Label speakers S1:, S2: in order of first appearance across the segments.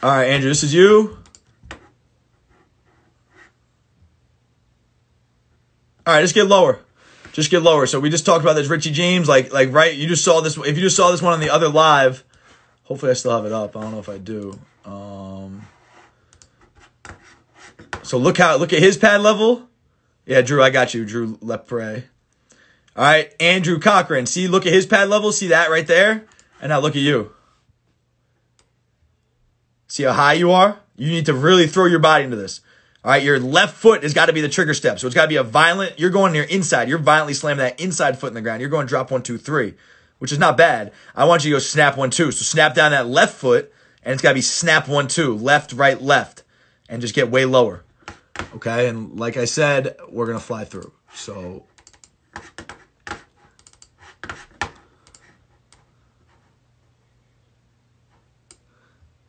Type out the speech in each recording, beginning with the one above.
S1: All right, Andrew, this is you. All right, just get lower. Just get lower. So we just talked about this Richie James, like like right. You just saw this. If you just saw this one on the other live, hopefully I still have it up. I don't know if I do. Um, so look how look at his pad level. Yeah, Drew, I got you, Drew Lepre. All right, Andrew Cochran. See, look at his pad level. See that right there? And now look at you. See how high you are? You need to really throw your body into this. All right, your left foot has got to be the trigger step. So it's got to be a violent, you're going your inside. You're violently slamming that inside foot in the ground. You're going drop one, two, three, which is not bad. I want you to go snap one, two. So snap down that left foot, and it's got to be snap one, two, left, right, left, and just get way lower. Okay, and like I said, we're going to fly through. So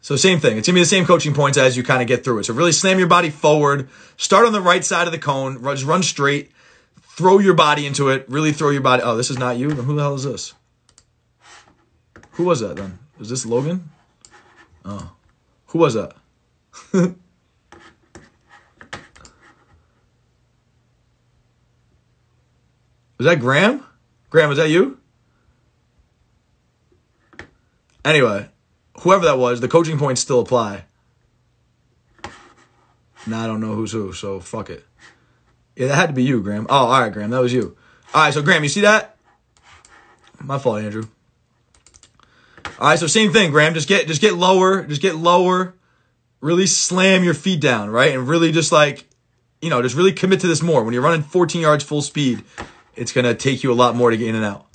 S1: So same thing. It's gonna be the same coaching points as you kind of get through it. So really slam your body forward. Start on the right side of the cone. Just run straight. Throw your body into it. Really throw your body. Oh, this is not you. Who the hell is this? Who was that then? Is this Logan? Oh, who was that? was that Graham? Graham, was that you? Anyway, whoever that was, the coaching points still apply. Now I don't know who's who, so fuck it. Yeah, that had to be you, Graham. Oh, all right, Graham, that was you. All right, so Graham, you see that? My fault, Andrew. All right, so same thing, Graham. Just get just get lower, just get lower. Really slam your feet down, right? And really just like, you know, just really commit to this more. When you're running 14 yards full speed, it's gonna take you a lot more to get in and out.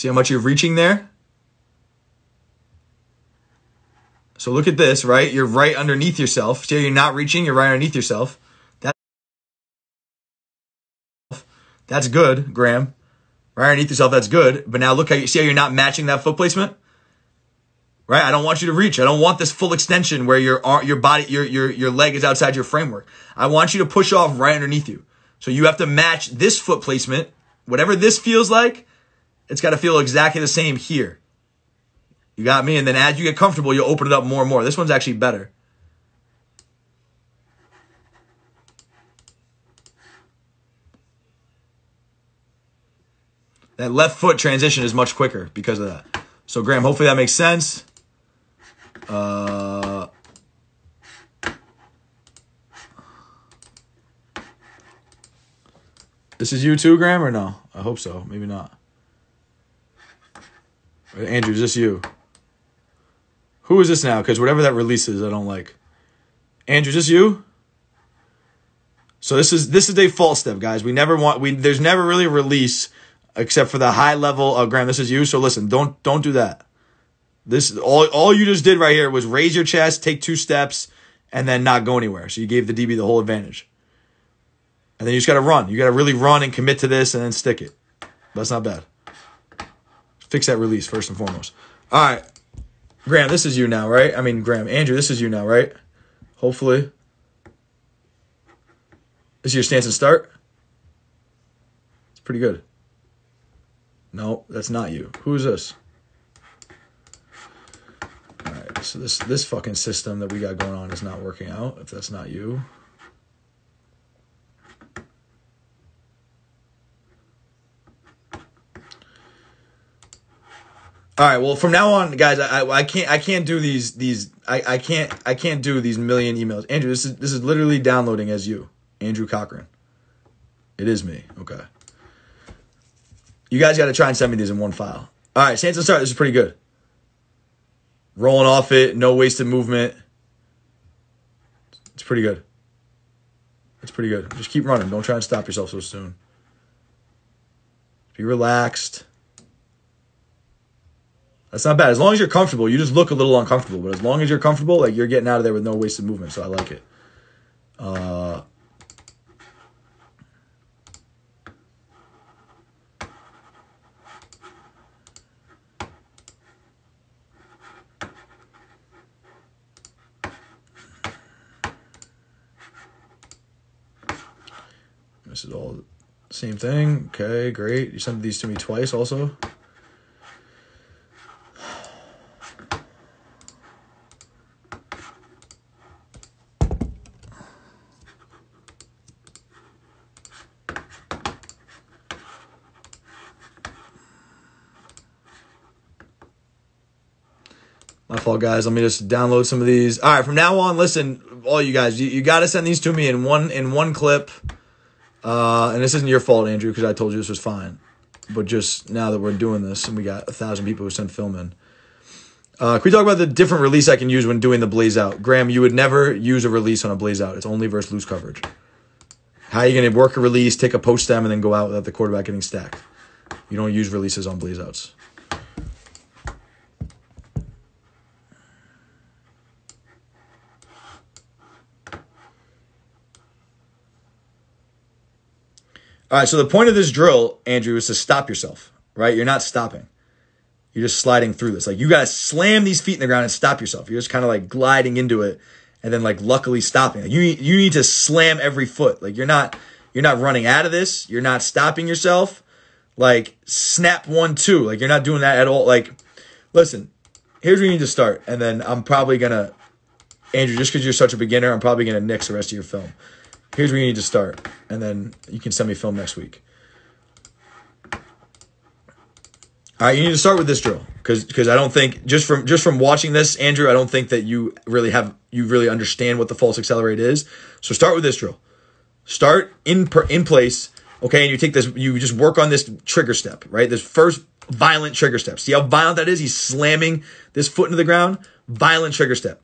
S1: See how much you're reaching there? So look at this, right? You're right underneath yourself. See you're not reaching, you're right underneath yourself. That, that's good, Graham. Right underneath yourself, that's good. But now look how you see how you're not matching that foot placement? Right? I don't want you to reach. I don't want this full extension where your your body your your your leg is outside your framework. I want you to push off right underneath you. So you have to match this foot placement, whatever this feels like, it's got to feel exactly the same here. You got me? And then as you get comfortable, you'll open it up more and more. This one's actually better. That left foot transition is much quicker because of that. So, Graham, hopefully that makes sense. Uh, this is you too, Graham, or no? I hope so. Maybe not. Andrew, is this you? Who is this now? Because whatever that release is, I don't like. Andrew, is this you? So this is this is a false step, guys. We never want we there's never really a release except for the high level of Graham. This is you. So listen, don't don't do that. This all all you just did right here was raise your chest, take two steps, and then not go anywhere. So you gave the DB the whole advantage. And then you just gotta run. You gotta really run and commit to this and then stick it. That's not bad. Fix that release first and foremost. All right. Graham, this is you now, right? I mean, Graham, Andrew, this is you now, right? Hopefully. Is your stance and start? It's pretty good. No, that's not you. Who is this? All right, so this this fucking system that we got going on is not working out. If that's not you. All right. Well, from now on, guys, I, I can't I can't do these these I, I can't I can't do these million emails. Andrew, this is this is literally downloading as you, Andrew Cochran. It is me. Okay. You guys got to try and send me these in one file. All right, Stance and start. This is pretty good. Rolling off it, no wasted movement. It's pretty good. It's pretty good. Just keep running. Don't try and stop yourself so soon. Be relaxed. That's not bad. As long as you're comfortable, you just look a little uncomfortable. But as long as you're comfortable, like you're getting out of there with no wasted movement. So I like it. Uh, This is all same thing. Okay, great. You sent these to me twice also. Fault, guys. Let me just download some of these. All right, from now on, listen, all you guys, you, you got to send these to me in one in one clip. Uh, and this isn't your fault, Andrew, because I told you this was fine. But just now that we're doing this, and we got a thousand people who sent film in. Uh, can we talk about the different release I can use when doing the blaze out? Graham, you would never use a release on a blaze out. It's only versus loose coverage. How are you going to work a release, take a post stem, and then go out without the quarterback getting stacked? You don't use releases on blaze outs. All right, so the point of this drill, Andrew, is to stop yourself, right? You're not stopping. You're just sliding through this. Like you gotta slam these feet in the ground and stop yourself. You're just kind of like gliding into it and then like luckily stopping. Like you you need to slam every foot. Like you're not you're not running out of this. You're not stopping yourself. Like snap one two. Like you're not doing that at all. Like listen, here's where you need to start. And then I'm probably gonna Andrew, just because you're such a beginner, I'm probably gonna nix the rest of your film here's where you need to start, and then you can send me film next week. All right, you need to start with this drill because because I don't think just from just from watching this, Andrew, I don't think that you really have you really understand what the false accelerate is. So start with this drill. Start in per, in place, okay, and you take this. You just work on this trigger step, right? This first violent trigger step. See how violent that is? He's slamming this foot into the ground. Violent trigger step.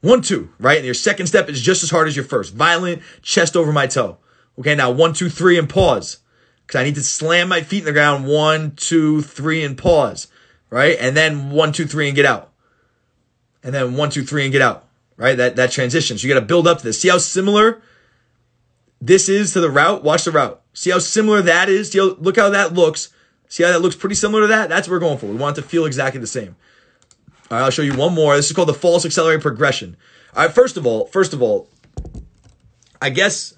S1: One, two, right? And your second step is just as hard as your first. Violent, chest over my toe. Okay, now one, two, three, and pause. Because I need to slam my feet in the ground. One, two, three, and pause. Right? And then one, two, three, and get out. And then one, two, three, and get out. Right? That that transition. So you got to build up to this. See how similar this is to the route? Watch the route. See how similar that is? See how, look how that looks. See how that looks pretty similar to that? That's what we're going for. We want it to feel exactly the same. All right, I'll show you one more. This is called the false accelerated progression. All right, first of all, first of all, I guess,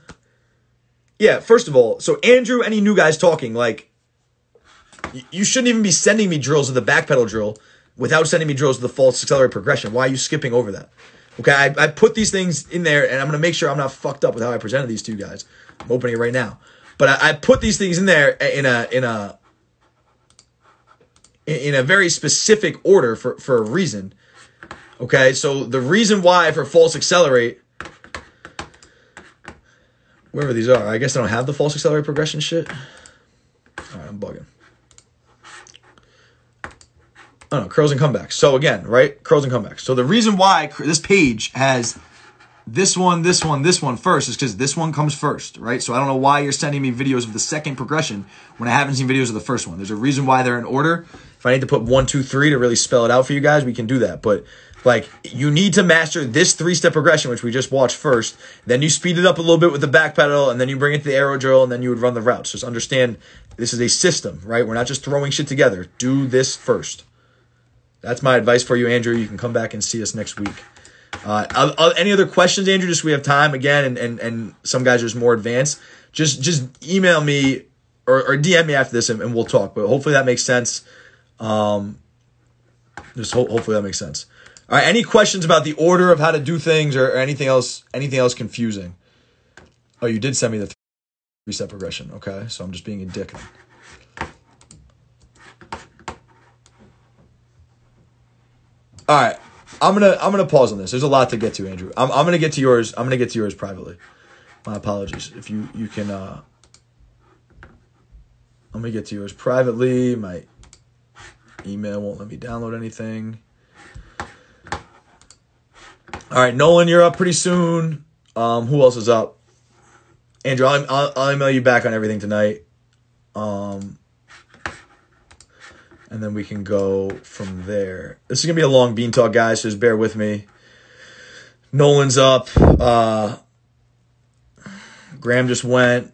S1: yeah, first of all, so Andrew, any new guys talking, like, you shouldn't even be sending me drills of the backpedal drill without sending me drills of the false accelerated progression. Why are you skipping over that? Okay, I, I put these things in there, and I'm going to make sure I'm not fucked up with how I presented these two guys. I'm opening it right now. But I, I put these things in there in a in a in a very specific order for, for a reason. Okay, so the reason why for false accelerate, wherever these are, I guess I don't have the false accelerate progression shit. All right, I'm bugging. Oh no, curls and comebacks. So again, right, curls and comebacks. So the reason why this page has this one, this one, this one first is because this one comes first, right? So I don't know why you're sending me videos of the second progression when I haven't seen videos of the first one. There's a reason why they're in order. If I need to put one, two, three to really spell it out for you guys, we can do that. But like you need to master this three step progression, which we just watched first. Then you speed it up a little bit with the back pedal, and then you bring it to the arrow drill, and then you would run the routes. Just understand this is a system, right? We're not just throwing shit together. Do this first. That's my advice for you, Andrew. You can come back and see us next week. Uh, any other questions, Andrew? Just we have time again, and and, and some guys are just more advanced. Just just email me or, or DM me after this, and, and we'll talk. But hopefully that makes sense. Um, just ho- hopefully that makes sense. All right. Any questions about the order of how to do things or, or anything else? Anything else confusing? Oh, you did send me the three step progression. Okay, so I'm just being a dick. All right. I'm gonna I'm gonna pause on this. There's a lot to get to, Andrew. I'm I'm gonna get to yours. I'm gonna get to yours privately. My apologies. If you you can uh I'm gonna get to yours privately. My email won't let me download anything. All right, Nolan, you're up pretty soon. Um, who else is up? Andrew, I'll, I'll, I'll email you back on everything tonight. Um, and then we can go from there. This is gonna be a long bean talk, guys. So just bear with me. Nolan's up. Uh, Graham just went.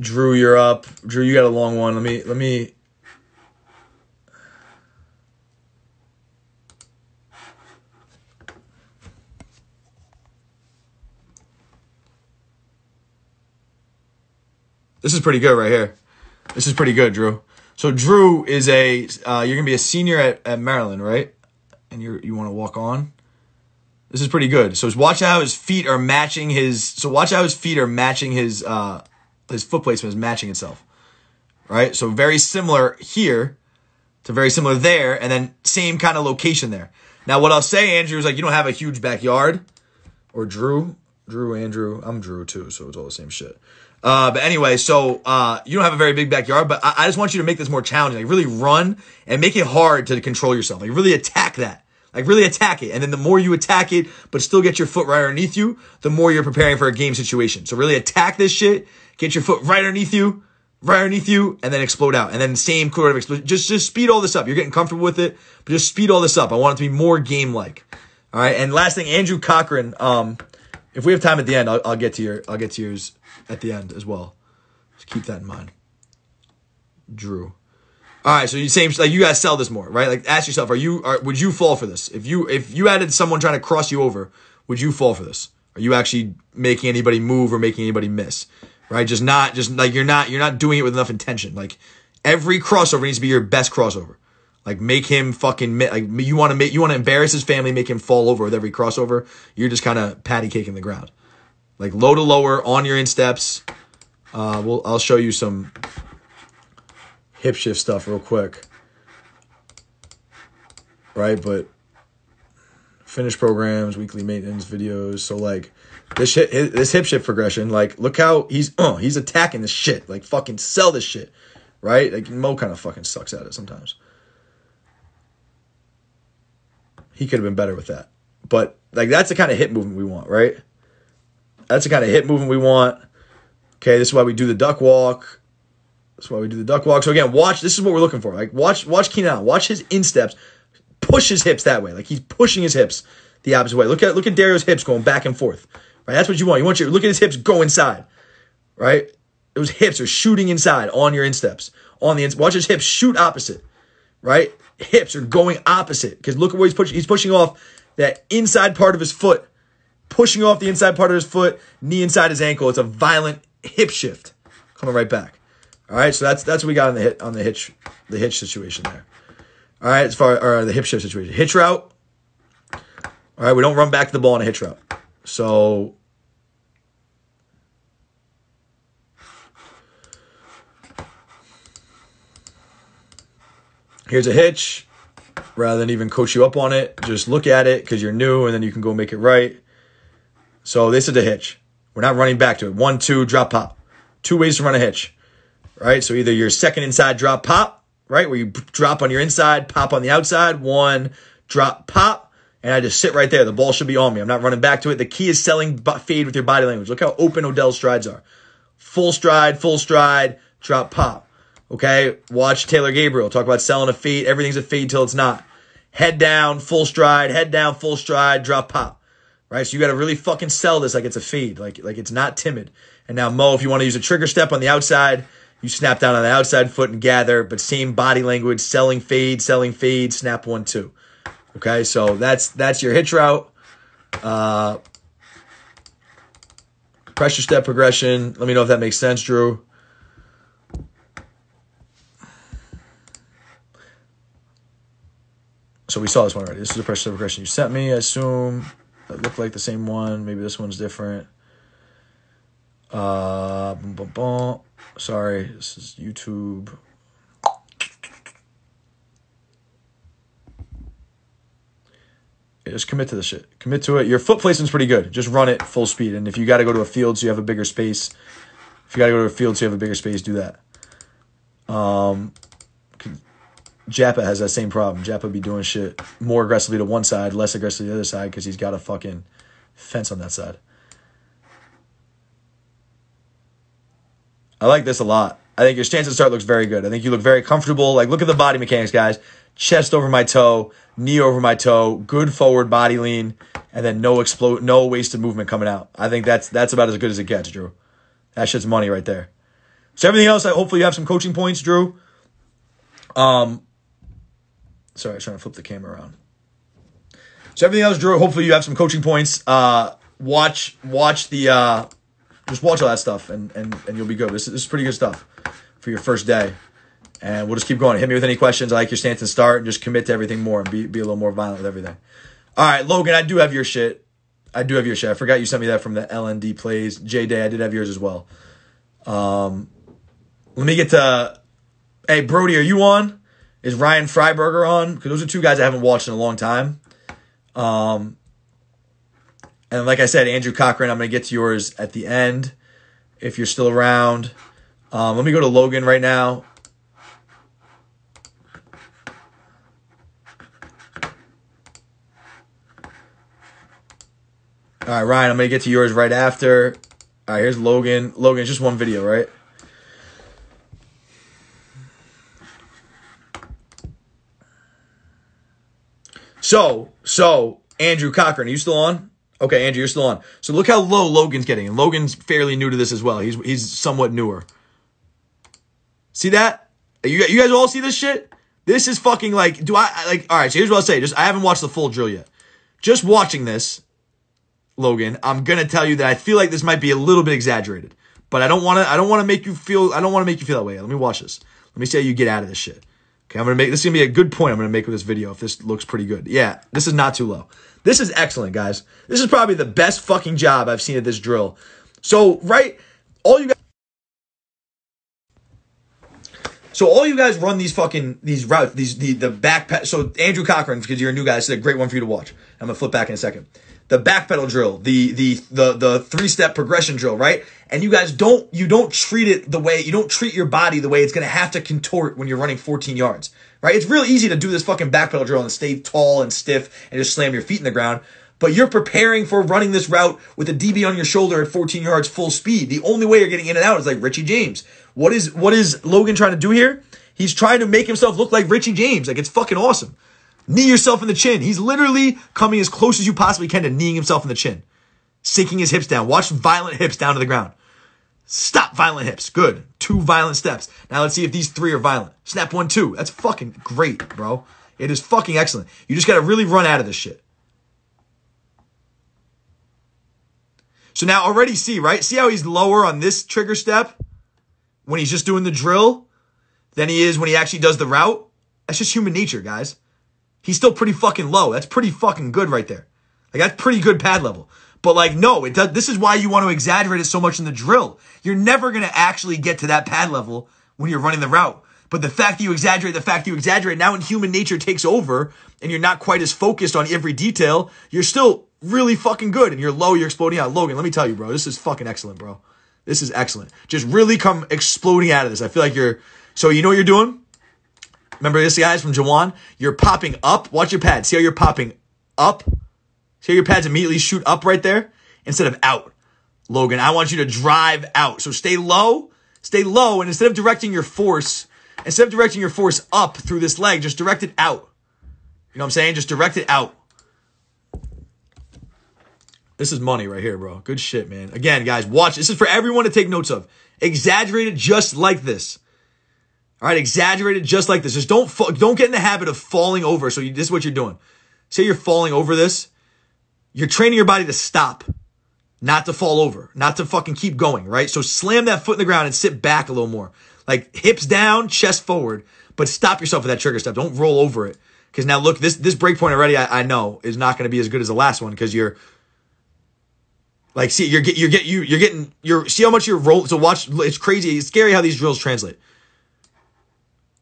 S1: Drew, you're up. Drew, you got a long one. Let me let me. This is pretty good right here. This is pretty good, Drew. So Drew is a uh, you're gonna be a senior at, at Maryland, right? And you you want to walk on. This is pretty good. So watch how his feet are matching his. So watch how his feet are matching his uh his foot placement is matching itself, right? So very similar here to very similar there, and then same kind of location there. Now what I'll say, Andrew, is like you don't have a huge backyard, or Drew, Drew, Andrew. I'm Drew too, so it's all the same shit. Uh, but anyway, so uh, you don't have a very big backyard, but I, I just want you to make this more challenging. Like really run and make it hard to control yourself. Like really attack that. Like really attack it. And then the more you attack it, but still get your foot right underneath you, the more you're preparing for a game situation. So really attack this shit, get your foot right underneath you, right underneath you, and then explode out. And then same sort of explosion. Just, just speed all this up. You're getting comfortable with it, but just speed all this up. I want it to be more game-like. All right. And last thing, Andrew Cochran. Um, if we have time at the end, I'll, I'll get to your, I'll get to yours at the end as well. Just keep that in mind. Drew. All right, so you same like you guys sell this more, right? Like ask yourself, are you are would you fall for this? If you if you added someone trying to cross you over, would you fall for this? Are you actually making anybody move or making anybody miss? Right? Just not just like you're not you're not doing it with enough intention. Like every crossover needs to be your best crossover. Like make him fucking like you want to make you want to embarrass his family, make him fall over with every crossover. You're just kind of patty caking the ground. Like low to lower on your insteps. Uh, we'll I'll show you some hip shift stuff real quick. Right, but finish programs, weekly maintenance videos. So like this shit, this hip shift progression. Like look how he's oh he's attacking this shit. Like fucking sell this shit, right? Like Mo kind of fucking sucks at it sometimes. He could have been better with that, but like that's the kind of hip movement we want, right? That's the kind of hip movement we want. Okay, this is why we do the duck walk that's why we do the duck walk. So again, watch. This is what we're looking for. Like watch, watch Keenan. Watch his insteps. Push his hips that way. Like he's pushing his hips the opposite way. Look at look at Dario's hips going back and forth. Right. That's what you want. You want your look at his hips go inside. Right. Those hips are shooting inside on your insteps. On the watch his hips shoot opposite. Right. Hips are going opposite because look at where he's pushing. He's pushing off that inside part of his foot, pushing off the inside part of his foot, knee inside his ankle. It's a violent hip shift. Coming right back. All right, so that's that's what we got on the hit on the hitch the hitch situation there. All right, as far or the hip shift situation, hitch route. All right, we don't run back to the ball on a hitch route. So here's a hitch. Rather than even coach you up on it, just look at it because you're new, and then you can go make it right. So this is the hitch. We're not running back to it. One, two, drop, pop. Two ways to run a hitch right? So either your second inside drop pop, right? Where you drop on your inside, pop on the outside, one drop pop, and I just sit right there. The ball should be on me. I'm not running back to it. The key is selling fade with your body language. Look how open Odell's strides are. Full stride, full stride, drop pop. Okay, watch Taylor Gabriel talk about selling a fade. Everything's a fade till it's not. Head down, full stride, head down, full stride, drop pop. Right, so you got to really fucking sell this like it's a feed, like like it's not timid. And now Mo, if you want to use a trigger step on the outside, you snap down on the outside foot and gather, but same body language, selling fade, selling fade, snap one, two. Okay, so that's that's your hitch route. Uh, pressure step progression. Let me know if that makes sense, Drew. So we saw this one already. This is the pressure step progression you sent me, I assume. That looked like the same one. Maybe this one's different. Uh, boom, boom, boom. Sorry, this is YouTube. Just commit to the shit. Commit to it. Your foot placement's pretty good. Just run it full speed. And if you got to go to a field so you have a bigger space, if you got to go to a field so you have a bigger space, do that. Um, Jappa has that same problem. Jappa be doing shit more aggressively to one side, less aggressively to the other side because he's got a fucking fence on that side. I like this a lot. I think your stance to start looks very good. I think you look very comfortable. Like, look at the body mechanics, guys. Chest over my toe, knee over my toe, good forward body lean, and then no explode, no wasted movement coming out. I think that's that's about as good as it gets, Drew. That shit's money right there. So everything else, I hopefully you have some coaching points, Drew. Um, sorry, I was trying to flip the camera around. So everything else, Drew. Hopefully you have some coaching points. Uh, watch watch the uh, just watch all that stuff, and and and you'll be good. This, this is pretty good stuff for your first day. And we'll just keep going. Hit me with any questions. I like your stance and start, and just commit to everything more, and be be a little more violent with everything. All right, Logan, I do have your shit. I do have your shit. I forgot you sent me that from the LND plays. J Day, I did have yours as well. Um, let me get to. Hey, Brody, are you on? Is Ryan Freiberger on? Because those are two guys I haven't watched in a long time. Um, and like I said, Andrew Cochran, I'm going to get to yours at the end if you're still around. Um, let me go to Logan right now. All right, Ryan, I'm going to get to yours right after. All right, here's Logan. Logan, it's just one video, right? So, so Andrew Cochran, are you still on? Okay, Andrew, you're still on. So look how low Logan's getting, and Logan's fairly new to this as well. He's he's somewhat newer. See that? You you guys all see this shit? This is fucking like. Do I like? All right. So here's what I'll say. Just I haven't watched the full drill yet. Just watching this, Logan, I'm gonna tell you that I feel like this might be a little bit exaggerated, but I don't want to. I don't want to make you feel. I don't want to make you feel that way. Let me watch this. Let me see how you get out of this shit. Okay, I'm gonna make this is gonna be a good point. I'm gonna make with this video if this looks pretty good. Yeah, this is not too low. This is excellent, guys. This is probably the best fucking job I've seen at this drill. So right, all you guys. So all you guys run these fucking these routes, these the the back. So Andrew Cochran, because you're a new guy, this is a great one for you to watch. I'm gonna flip back in a second the back pedal drill, the the the the three step progression drill, right? And you guys don't you don't treat it the way you don't treat your body the way it's gonna have to contort when you're running 14 yards, right? It's real easy to do this fucking back pedal drill and stay tall and stiff and just slam your feet in the ground. But you're preparing for running this route with a DB on your shoulder at 14 yards full speed. The only way you're getting in and out is like Richie James. What is what is Logan trying to do here? He's trying to make himself look like Richie James. Like it's fucking awesome. Knee yourself in the chin. He's literally coming as close as you possibly can to kneeing himself in the chin. Sinking his hips down. Watch violent hips down to the ground. Stop violent hips. Good. Two violent steps. Now let's see if these three are violent. Snap one, two. That's fucking great, bro. It is fucking excellent. You just gotta really run out of this shit. So now already see, right? See how he's lower on this trigger step when he's just doing the drill than he is when he actually does the route? That's just human nature, guys. He's still pretty fucking low. That's pretty fucking good right there. Like that's pretty good pad level. But like, no, it does. This is why you want to exaggerate it so much in the drill. You're never going to actually get to that pad level when you're running the route. But the fact that you exaggerate, the fact that you exaggerate, now when human nature takes over and you're not quite as focused on every detail, you're still really fucking good and you're low, you're exploding out. Logan, let me tell you, bro, this is fucking excellent, bro. This is excellent. Just really come exploding out of this. I feel like you're, so you know what you're doing? Remember this, guys, from Juwann? You're popping up. Watch your pads. See how you're popping up? See how your pads immediately shoot up right there? Instead of out. Logan, I want you to drive out. So stay low, stay low, and instead of directing your force, instead of directing your force up through this leg, just direct it out. You know what I'm saying? Just direct it out. This is money right here, bro. Good shit, man. Again, guys, watch. This is for everyone to take notes of. Exaggerate it just like this. All right, exaggerated just like this. Just don't don't get in the habit of falling over. So you, this is what you're doing. Say you're falling over this. You're training your body to stop, not to fall over, not to fucking keep going, right? So slam that foot in the ground and sit back a little more. Like hips down, chest forward, but stop yourself with that trigger step. Don't roll over it. Because now look, this this break point already, I, I know, is not going to be as good as the last one because you're like, see, you're get you're get you you're getting you're see how much you're roll. So watch, it's crazy. It's scary how these drills translate.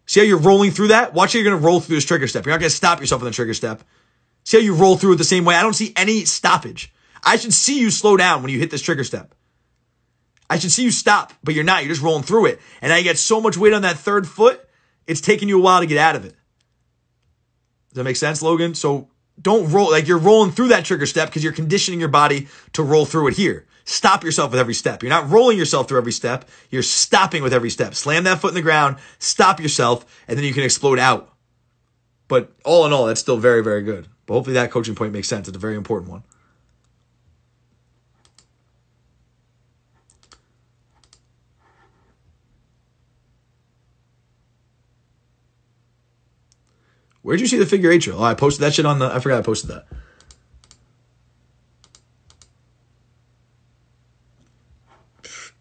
S1: See how you're rolling through that? Watch how you're going to roll through this trigger step. You're not going to stop yourself on the trigger step. See how you roll through it the same way? I don't see any stoppage. I should see you slow down when you hit this trigger step. I should see you stop, but you're not. You're just rolling through it. And you get so much weight on that third foot, it's taking you a while to get out of it. Does that make sense, Logan? So don't roll, like you're rolling through that trigger step because you're conditioning your body to roll through it here. Stop yourself with every step. You're not rolling yourself through every step. You're stopping with every step. Slam that foot in the ground, stop yourself, and then you can explode out. But all in all, that's still very, very good. But hopefully that coaching point makes sense. It's a very important one. Where'd you see the figure eight drill? Oh, I posted that shit on the. I forgot I posted that.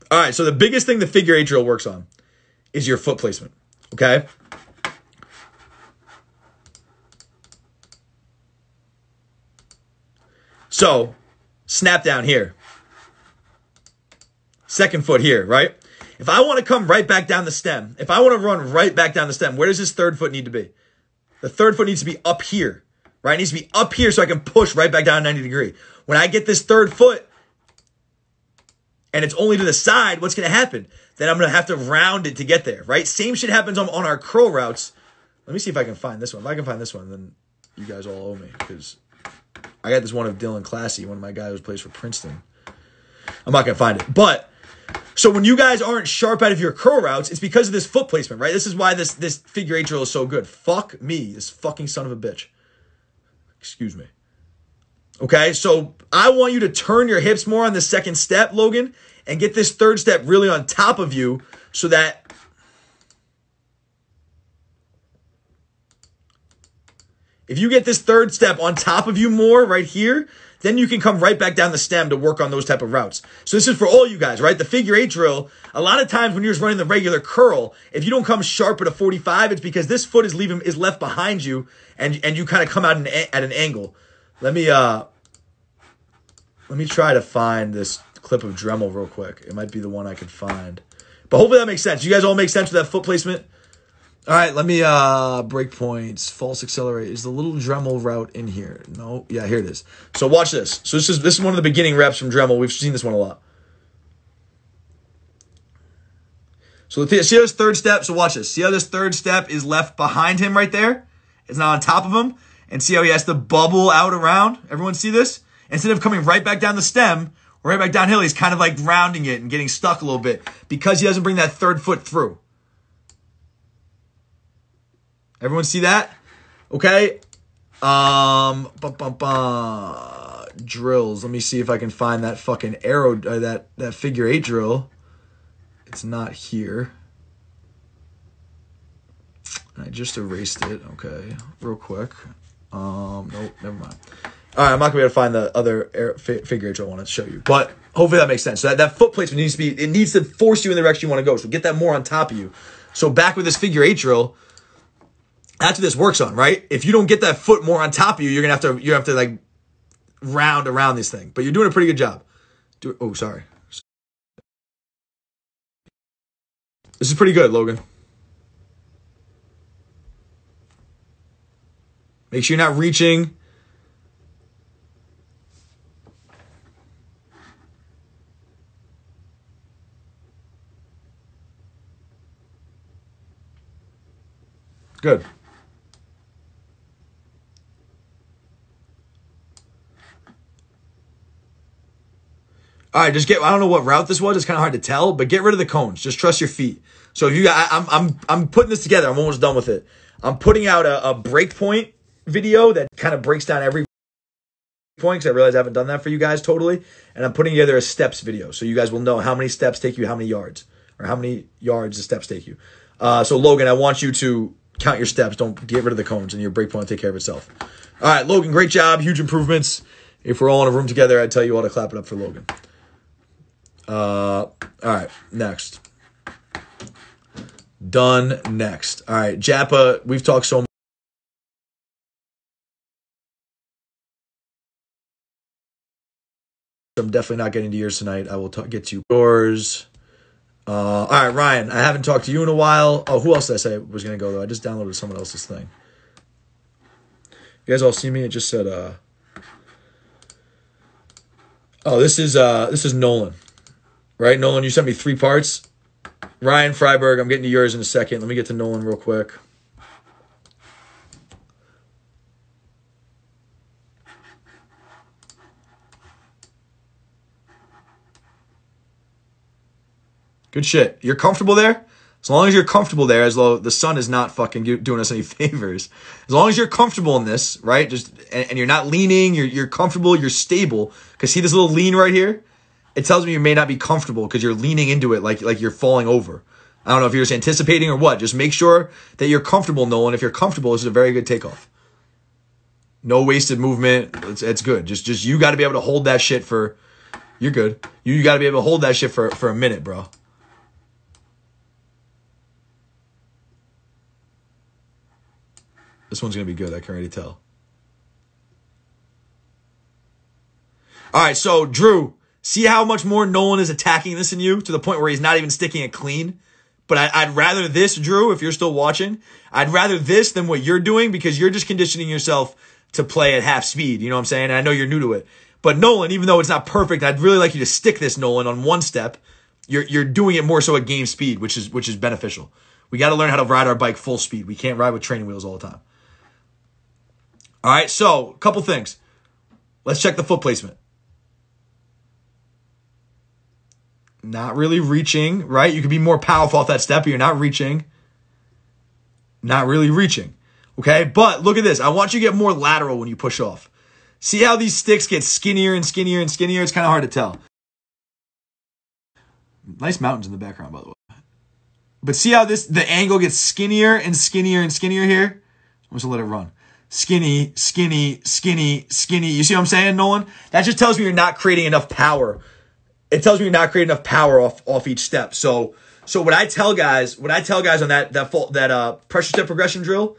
S1: All right, so the biggest thing the figure eight drill works on is your foot placement. Okay. So, snap down here. Second foot here, right? If I want to come right back down the stem, if I want to run right back down the stem, where does this third foot need to be? The third foot needs to be up here, right? It needs to be up here so I can push right back down 90 degree. When I get this third foot and it's only to the side, what's going to happen? Then I'm going to have to round it to get there, right? Same shit happens on, on our curl routes. Let me see if I can find this one. If I can find this one, then you guys all owe me because I got this one of Dylan Classi, one of my guys who plays for Princeton. I'm not going to find it. But so when you guys aren't sharp out of your curl routes, it's because of this foot placement, right? This is why this this figure eight drill is so good. Fuck me, this fucking son of a bitch. Excuse me. Okay, so I want you to turn your hips more on the second step, Logan, and get this third step really on top of you so that if you get this third step on top of you more right here, then you can come right back down the stem to work on those type of routes. So this is for all you guys, right? The figure eight drill, a lot of times when you're just running the regular curl, if you don't come sharp at a 45, it's because this foot is leaving, is left behind you and, and you kind of come out an, at an angle. Let me, uh, let me try to find this clip of Dremel real quick. It might be the one I could find. But hopefully that makes sense. You guys all make sense with that foot placement? All right, let me uh break points. False accelerate. Is the little Dremel route in here? No. Yeah, here it is. So watch this. So this is this is one of the beginning reps from Dremel. We've seen this one a lot. So see how this third step? So watch this. See how this third step is left behind him right there? It's not on top of him. And see how he has to bubble out around? Everyone see this? Instead of coming right back down the stem, right back downhill, he's kind of like rounding it and getting stuck a little bit because he doesn't bring that third foot through. Everyone see that? Okay. Um, bum, bum, bum. drills. Let me see if I can find that fucking arrow, uh, that that figure eight drill. It's not here. I just erased it. Okay, real quick. Um, nope, never mind. All right, I'm not gonna be able to find the other air, figure eight I want to show you, but hopefully that makes sense. So that, that foot placement needs to be, it needs to force you in the direction you want to go. So get that more on top of you. So back with this figure eight drill that's what this works on, right? If you don't get that foot more on top of you, you're gonna have to you have to like round around this thing. But you're doing a pretty good job. Do oh sorry. This is pretty good, Logan. Make sure you're not reaching. Good. All right, just get. I don't know what route this was. It's kind of hard to tell, but get rid of the cones. Just trust your feet. So if you, I, I'm, I'm, I'm putting this together. I'm almost done with it. I'm putting out a, a breakpoint video that kind of breaks down every point because I realize I haven't done that for you guys totally. And I'm putting together a steps video so you guys will know how many steps take you, how many yards, or how many yards the steps take you. Uh, so Logan, I want you to count your steps. Don't get rid of the cones, and your breakpoint will take care of itself. All right, Logan, great job, huge improvements. If we're all in a room together, I'd tell you all to clap it up for Logan. Uh, all right, next. Done next. All right, Japa, we've talked so much. I'm definitely not getting to yours tonight. I will get to yours. Uh, all right, Ryan, I haven't talked to you in a while. Oh, who else did I say was going to go, though? I just downloaded someone else's thing. You guys all see me? It just said, uh, oh, this is, uh, this is Nolan right? Nolan, you sent me three parts. Ryan Freiberg, I'm getting to yours in a second. Let me get to Nolan real quick. Good shit. You're comfortable there? As long as you're comfortable there, as though the sun is not fucking doing us any favors. As long as you're comfortable in this, right? Just and, and you're not leaning, you're you're comfortable, you're stable. Cause see this little lean right here? it tells me you may not be comfortable because you're leaning into it like like you're falling over. I don't know if you're just anticipating or what. Just make sure that you're comfortable, Nolan. If you're comfortable, this is a very good takeoff. No wasted movement. It's, it's good. Just just you got to be able to hold that shit for You're good. You, you got to be able to hold that shit for, for a minute, bro. This one's going to be good. I can already tell. All right, so Drew, see how much more Nolan is attacking this in you to the point where he's not even sticking it clean? But I, would rather this, Drew, if you're still watching, I'd rather this than what you're doing because you're just conditioning yourself to play at half speed. You know what I'm saying? And I know you're new to it. But Nolan, even though it's not perfect, I'd really like you to stick this, Nolan, on one step. You're, you're doing it more so at game speed, which is, which is beneficial. We got to learn how to ride our bike full speed. We can't ride with training wheels all the time. All right, so a couple things. Let's check the foot placement. Not really reaching, right? You could be more powerful off that step, but you're not reaching. Not really reaching. Okay, but look at this. I want you to get more lateral when you push off. See how these sticks get skinnier and skinnier and skinnier? It's kind of hard to tell. Nice mountains in the background, by the way. But see how this the angle gets skinnier and skinnier and skinnier here? I'm just gonna let it run skinny, skinny, skinny, skinny. You see what I'm saying, Nolan? That just tells me you're not creating enough power. It tells me you're not creating enough power off off each step. So so what I tell guys, what I tell guys on that that fault, that uh pressure step progression drill,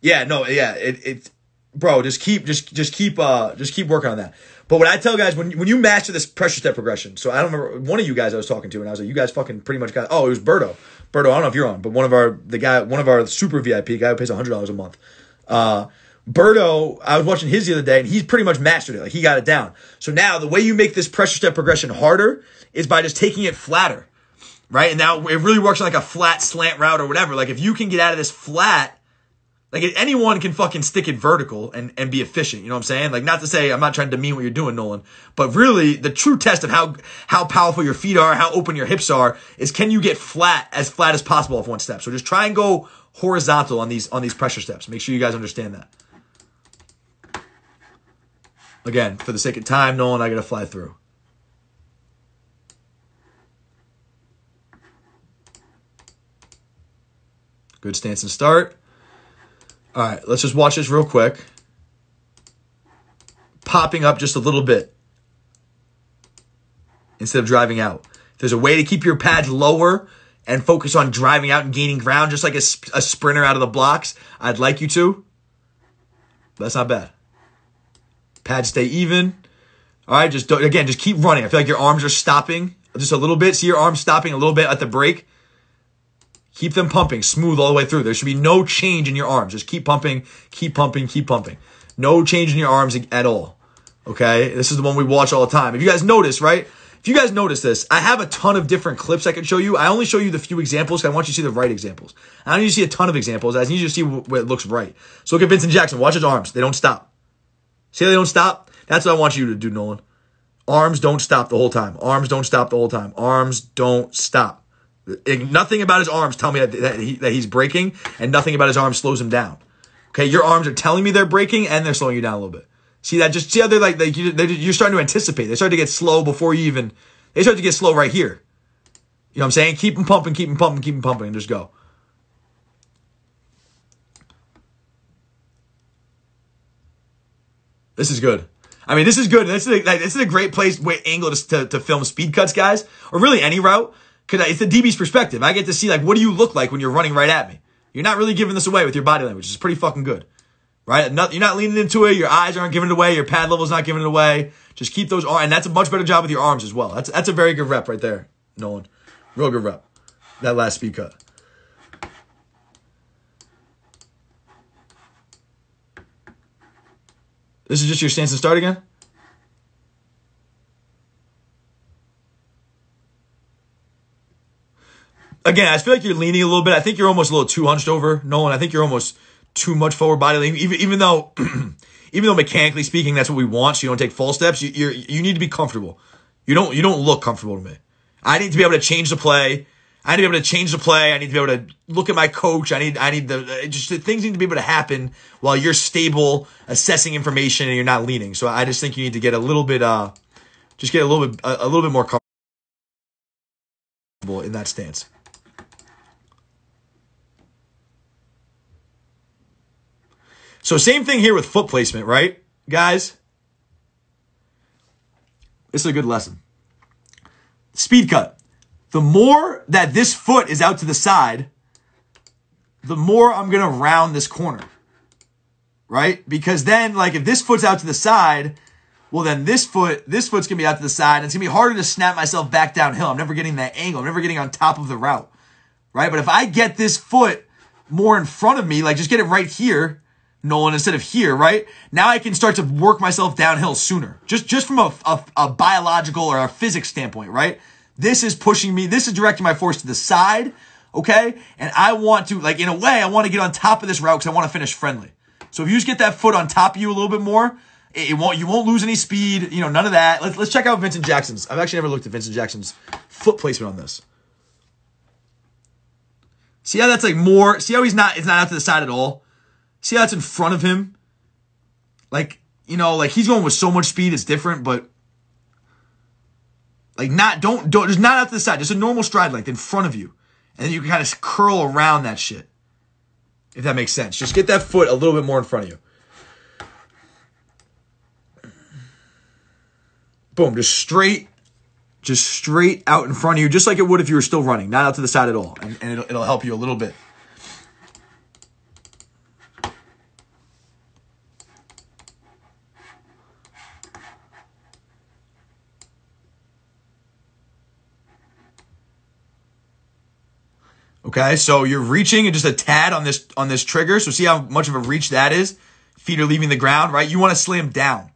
S1: yeah, no, yeah, it it bro, just keep just just keep uh just keep working on that. But what I tell guys when when you master this pressure step progression, so I don't remember one of you guys I was talking to, and I was like, you guys fucking pretty much got. Oh, it was Berto. Berto, I don't know if you're on, but one of our the guy, one of our super VIP guy who pays hundred dollars a month. Uh, Berto, I was watching his the other day, and he's pretty much mastered it. Like he got it down. So now the way you make this pressure step progression harder is by just taking it flatter, right? And now it really works on like a flat slant route or whatever. Like if you can get out of this flat, like anyone can fucking stick it vertical and, and be efficient. You know what I'm saying? Like not to say I'm not trying to demean what you're doing, Nolan, but really the true test of how how powerful your feet are, how open your hips are, is can you get flat as flat as possible off one step. So just try and go horizontal on these on these pressure steps. Make sure you guys understand that. Again, for the sake of time, Nolan, I got to fly through. Good stance and start. All right, let's just watch this real quick. Popping up just a little bit instead of driving out. There's a way to keep your pads lower and focus on driving out and gaining ground, just like a, a sprinter out of the blocks, I'd like you to. That's not bad. Pads stay even. All right, just again, just keep running. I feel like your arms are stopping just a little bit. See your arms stopping a little bit at the break. Keep them pumping smooth all the way through. There should be no change in your arms. Just keep pumping, keep pumping, keep pumping. No change in your arms at all. Okay, this is the one we watch all the time. If you guys notice, right? If you guys notice this, I have a ton of different clips I can show you. I only show you the few examples I want you to see the right examples. I don't need you to see a ton of examples. I need you to see what looks right. So look at Vincent Jackson. Watch his arms. They don't stop. See how they don't stop? That's what I want you to do, Nolan. Arms don't stop the whole time. Arms don't stop the whole time. Arms don't stop. Nothing about his arms tell me that, that, he, that he's breaking, and nothing about his arms slows him down. Okay, your arms are telling me they're breaking, and they're slowing you down a little bit. See that? Just see how they're like, you, are starting to anticipate. They start to get slow before you even. They start to get slow right here. You know what I'm saying? Keep them pumping, keep them pumping, keep them pumping, and just go. This is good. I mean, this is good. This is a, this is a great place, way, angle to, to, to film speed cuts, guys, or really any route. Cause it's the DB's perspective. I get to see like, what do you look like when you're running right at me? You're not really giving this away with your body language. It's pretty fucking good, right? Not, you're not leaning into it. Your eyes aren't giving it away. Your pad level's not giving it away. Just keep those arms, and that's a much better job with your arms as well. That's that's a very good rep right there, Nolan. Real good rep. That last speed cut. This is just your stance and start again? Again, I feel like you're leaning a little bit. I think you're almost a little too hunched over, Nolan. I think you're almost too much forward body lean. Even, even though, even though mechanically speaking, that's what we want, so you don't take false steps. You you you need to be comfortable. You don't you don't look comfortable to me. I need to be able to change the play. I need to be able to change the play. I need to be able to look at my coach. I need, I need the, just things need to be able to happen while you're stable, assessing information and you're not leaning. So I just think you need to get a little bit, uh, just get a little bit, a, a little bit more comfortable in that stance. So same thing here with foot placement, right? Guys, this is a good lesson. speed cut. The more that this foot is out to the side, the more I'm going to round this corner. Right? Because then, like, if this foot's out to the side, well, then this foot, this foot's going to be out to the side, and it's going to be harder to snap myself back downhill. I'm never getting that angle. I'm never getting on top of the route. Right? But if I get this foot more in front of me, like, just get it right here, Nolan, instead of here, right? Now I can start to work myself downhill sooner. Just, just from a, a, a biological or a physics standpoint, right? This is pushing me. This is directing my force to the side Okay. And I want to, like, in a way, I want to get on top of this route because I want to finish friendly. So if you just get that foot on top of you a little bit more, it, won't, you won't lose any speed, you know, none of that. Let's, let's check out Vincent Jackson's. I've actually never looked at Vincent Jackson's foot placement on this. See how that's like more, see how he's not, it's not out to the side at all? See how it's in front of him? Like, you know, like he's going with so much speed, it's different, but like not, don't, don't, just not out to the side, just a normal stride length in front of you. And then you can kind of curl around that shit. If that makes sense. Just get that foot a little bit more in front of you. Boom, just straight, just straight out in front of you, just like it would if you were still running, not out to the side at all. And, and it'll, it'll help you a little bit. Okay, so you're reaching and just a tad on this on this trigger. So see how much of a reach that is. Feet are leaving the ground, right? You want to slam down.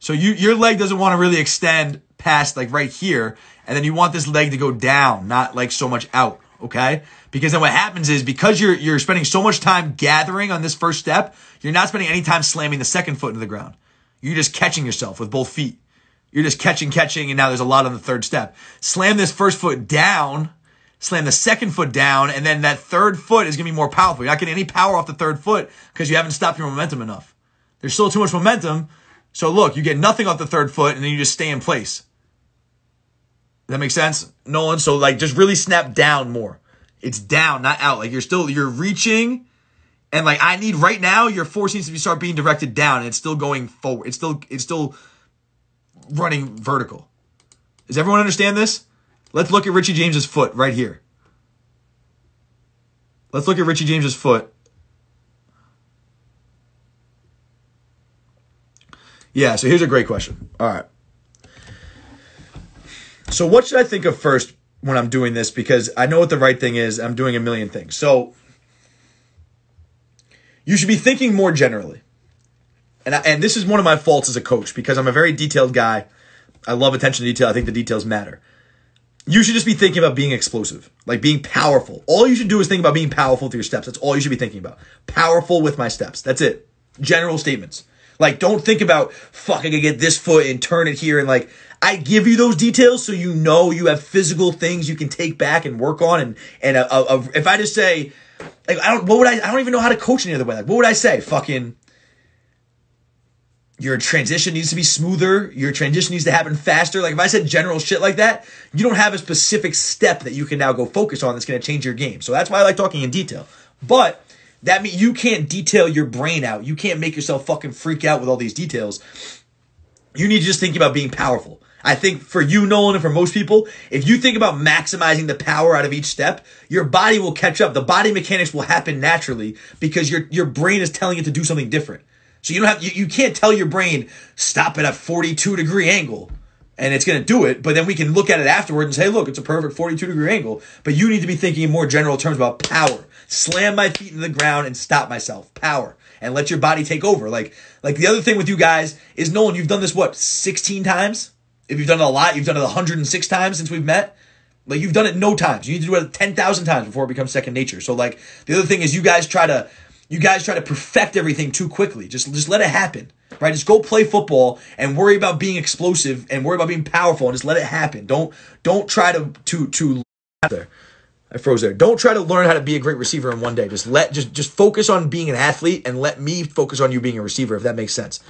S1: So you your leg doesn't want to really extend past like right here, and then you want this leg to go down, not like so much out. Okay, because then what happens is because you're you're spending so much time gathering on this first step, you're not spending any time slamming the second foot into the ground. You're just catching yourself with both feet. You're just catching, catching, and now there's a lot on the third step. Slam this first foot down slam the second foot down, and then that third foot is going to be more powerful. You're not getting any power off the third foot because you haven't stopped your momentum enough. There's still too much momentum. So look, you get nothing off the third foot, and then you just stay in place. That make sense, Nolan? So like, just really snap down more. It's down, not out. Like you're still you're reaching, and like I need right now, your force needs to be start being directed down, and it's still going forward. It's still it's still running vertical. Does everyone understand this? Let's look at Richie James's foot right here. Let's look at Richie James's foot. Yeah, so here's a great question. All right. So what should I think of first when I'm doing this because I know what the right thing is. I'm doing a million things. So you should be thinking more generally. And I, and this is one of my faults as a coach because I'm a very detailed guy. I love attention to detail. I think the details matter you should just be thinking about being explosive, like being powerful. All you should do is think about being powerful through your steps. That's all you should be thinking about. Powerful with my steps. That's it. General statements. Like, don't think about, fuck, I can get this foot and turn it here. And like, I give you those details so you know you have physical things you can take back and work on. And, and a, a, a, if I just say, like, I don't, what would I, I don't even know how to coach any other way. Like, what would I say? Fucking, your transition needs to be smoother. Your transition needs to happen faster. Like if I said general shit like that, you don't have a specific step that you can now go focus on that's going to change your game. So that's why I like talking in detail. But that means you can't detail your brain out. You can't make yourself fucking freak out with all these details. You need to just think about being powerful. I think for you, Nolan, and for most people, if you think about maximizing the power out of each step, your body will catch up. The body mechanics will happen naturally because your, your brain is telling it to do something different. So you don't have you, you can't tell your brain stop at a 42 degree angle and it's going to do it, but then we can look at it afterwards and say, look, it's a perfect 42 degree angle. But you need to be thinking in more general terms about power. Slam my feet in the ground and stop myself. Power. And let your body take over. Like, like the other thing with you guys is Nolan, you've done this what, 16 times? If you've done it a lot, you've done it 106 times since we've met. Like you've done it no times. You need to do it 10,000 times before it becomes second nature. So like the other thing is you guys try to you guys try to perfect everything too quickly. Just just let it happen. Right? Just go play football and worry about being explosive and worry about being powerful and just let it happen. Don't don't try to to to there. I froze there. Don't try to learn how to be a great receiver in one day. Just let just just focus on being an athlete and let me focus on you being a receiver if that makes sense.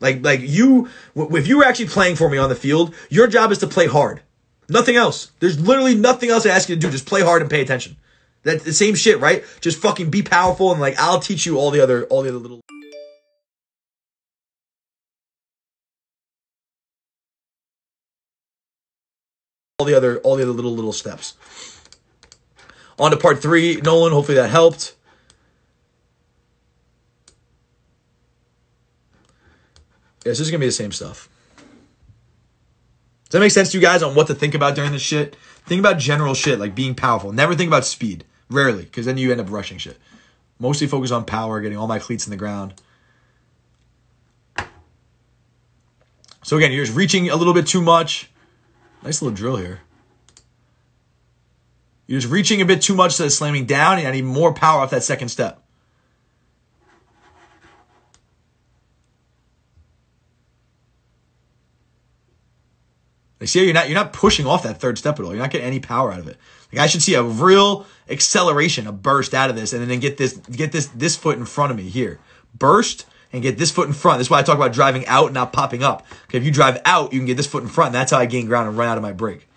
S1: Like like you if you were actually playing for me on the field, your job is to play hard. Nothing else. There's literally nothing else I ask you to do. Just play hard and pay attention. That's the same shit, right? Just fucking be powerful and like I'll teach you all the other all the other little all the other all the other little little steps. On to part three, Nolan. Hopefully that helped. Yes, this is gonna be the same stuff. Does that make sense to you guys on what to think about during this shit? Think about general shit like being powerful. Never think about speed. Rarely, because then you end up rushing shit. Mostly focus on power, getting all my cleats in the ground. So again, you're just reaching a little bit too much. Nice little drill here. You're just reaching a bit too much instead of slamming down, and I need more power off that second step. Like, see, you're not you're not pushing off that third step at all. You're not getting any power out of it. Like I should see a real acceleration, a burst out of this, and then get this get this this foot in front of me here. Burst and get this foot in front. That's why I talk about driving out, and not popping up. Okay, if you drive out, you can get this foot in front. And that's how I gain ground and run out of my break.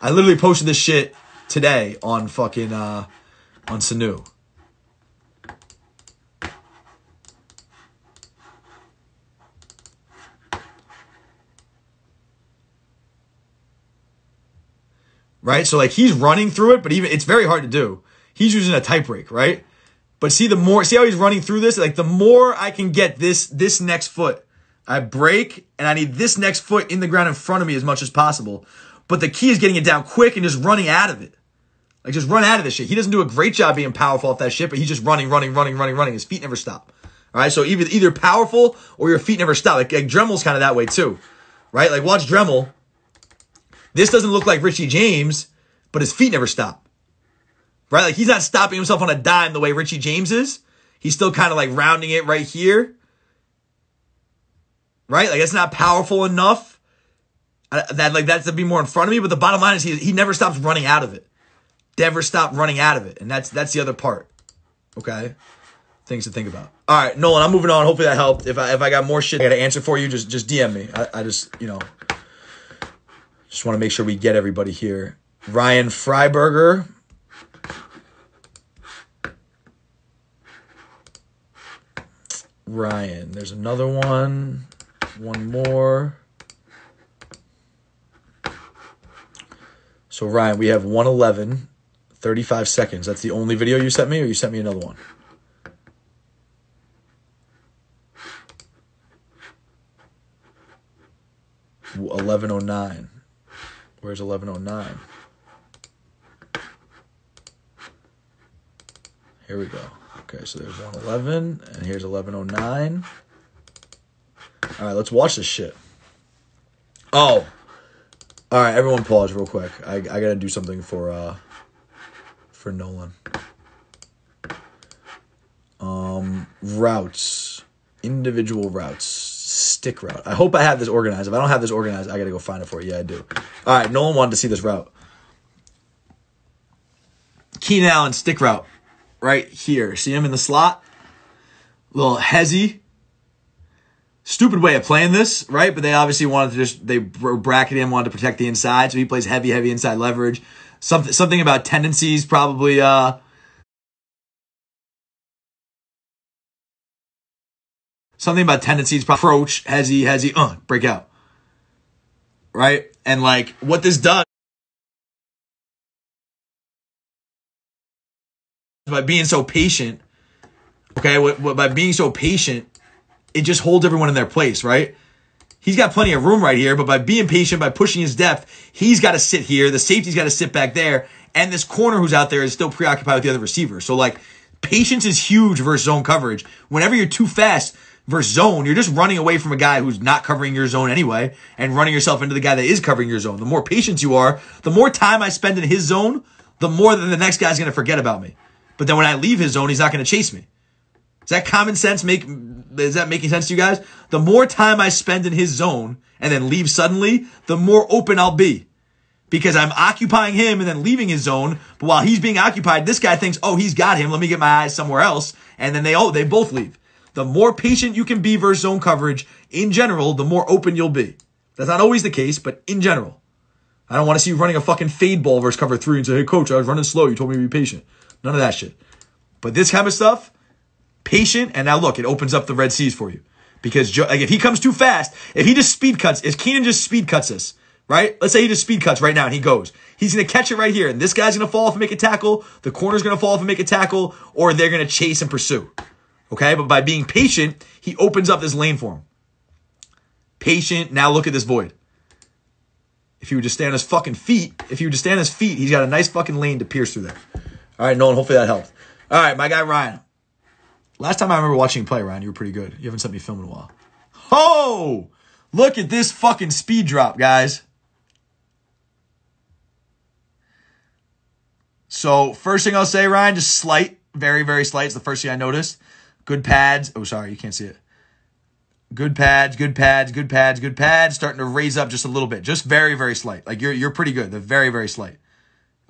S1: I literally posted this shit today on fucking uh on Sanu. Right? So like he's running through it, but even it's very hard to do. He's using a tight break, right? But see the more see how he's running through this? Like the more I can get this this next foot, I break and I need this next foot in the ground in front of me as much as possible. But the key is getting it down quick and just running out of it. Like just run out of this shit. He doesn't do a great job being powerful off that shit, but he's just running, running, running, running, running. His feet never stop. All right. So either either powerful or your feet never stop. Like, like Dremel's kind of that way too, right? Like watch Dremel. This doesn't look like Richie James, but his feet never stop right? Like he's not stopping himself on a dime the way Richie James is. He's still kind of like rounding it right here. Right? Like it's not powerful enough. That like that's to be more in front of me, but the bottom line is he he never stops running out of it. Never stop running out of it. And that's that's the other part. Okay? Things to think about. All right, Nolan, I'm moving on. Hopefully that helped. If I if I got more shit I got to answer for you, just just DM me. I, I just, you know, just want to make sure we get everybody here. Ryan Freiberger, Ryan. There's another one. One more. So, Ryan, we have 111, 35 seconds. That's the only video you sent me, or you sent me another one? Eleven oh nine. Where's eleven oh nine? Here we go. Okay, so there's 111, and here's 1109. All right, let's watch this shit. Oh. All right, everyone pause real quick. I, I got to do something for uh for Nolan. Um routes. Individual routes. Stick route. I hope I have this organized. If I don't have this organized, I got to go find it for you. Yeah, I do. All right, Nolan wanted to see this route. Keenan Allen stick route right here. See him in the slot? Little hezzy. Stupid way of playing this, right? But they obviously wanted to just, they bracket him, wanted to protect the inside. So he plays heavy, heavy inside leverage. Something, something about tendencies probably, uh, something about tendencies, approach, hezzy, hezzy, uh, break out. Right? And like what this does by being so patient, okay, What by being so patient, it just holds everyone in their place, right? He's got plenty of room right here, but by being patient, by pushing his depth, he's got to sit here. The safety's got to sit back there. And this corner who's out there is still preoccupied with the other receiver. So, like, patience is huge versus zone coverage. Whenever you're too fast versus zone, you're just running away from a guy who's not covering your zone anyway and running yourself into the guy that is covering your zone. The more patient you are, the more time I spend in his zone, the more that the next guy's going to forget about me. But then when I leave his zone, he's not going to chase me. Is that common sense make, is that making sense to you guys? The more time I spend in his zone and then leave suddenly, the more open I'll be. Because I'm occupying him and then leaving his zone. But while he's being occupied, this guy thinks, oh, he's got him. Let me get my eyes somewhere else. And then they oh, they both leave. The more patient you can be versus zone coverage in general, the more open you'll be. That's not always the case, but in general. I don't want to see you running a fucking fade ball versus cover three and say, hey, coach, I was running slow. You told me to be patient. None of that shit. But this kind of stuff, patient, and now look, it opens up the Red Seas for you. Because like if he comes too fast, if he just speed cuts, if Keenan just speed cuts us right? Let's say he just speed cuts right now and he goes. He's going to catch it right here. And this guy's going to fall off and make a tackle. The corner's going to fall off and make a tackle, or they're going to chase and pursue. Okay. But by being patient, he opens up this lane for him. Patient. Now look at this void. If he would just stand on his fucking feet, if he would just stand on his feet, he's got a nice fucking lane to pierce through there. All right, Nolan, hopefully that helped. All right, my guy Ryan. Last time I remember watching you play, Ryan, you were pretty good. You haven't sent me film in a while. Oh, look at this fucking speed drop, guys. So, first thing I'll say, Ryan, just slight, very, very slight. It's the first thing I noticed. Good pads. Oh, sorry, you can't see it. Good pads, good pads, good pads, good pads. Starting to raise up just a little bit. Just very, very slight. Like you're you're pretty good. They're very, very slight.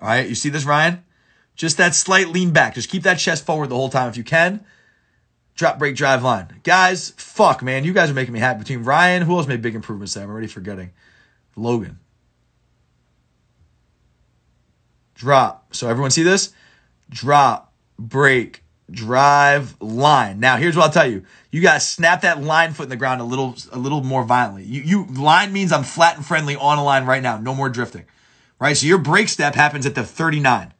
S1: All right, you see this, Ryan? Just that slight lean back. Just keep that chest forward the whole time if you can. Drop, break, drive line. Guys, fuck, man. You guys are making me happy. Between Ryan, who else made big improvements there? I'm already forgetting. Logan. Drop. So everyone see this? Drop, break, drive, line. Now here's what I'll tell you. You gotta snap that line foot in the ground a little a little more violently. You you line means I'm flat and friendly on a line right now. No more drifting. Right? So your break step happens at the 39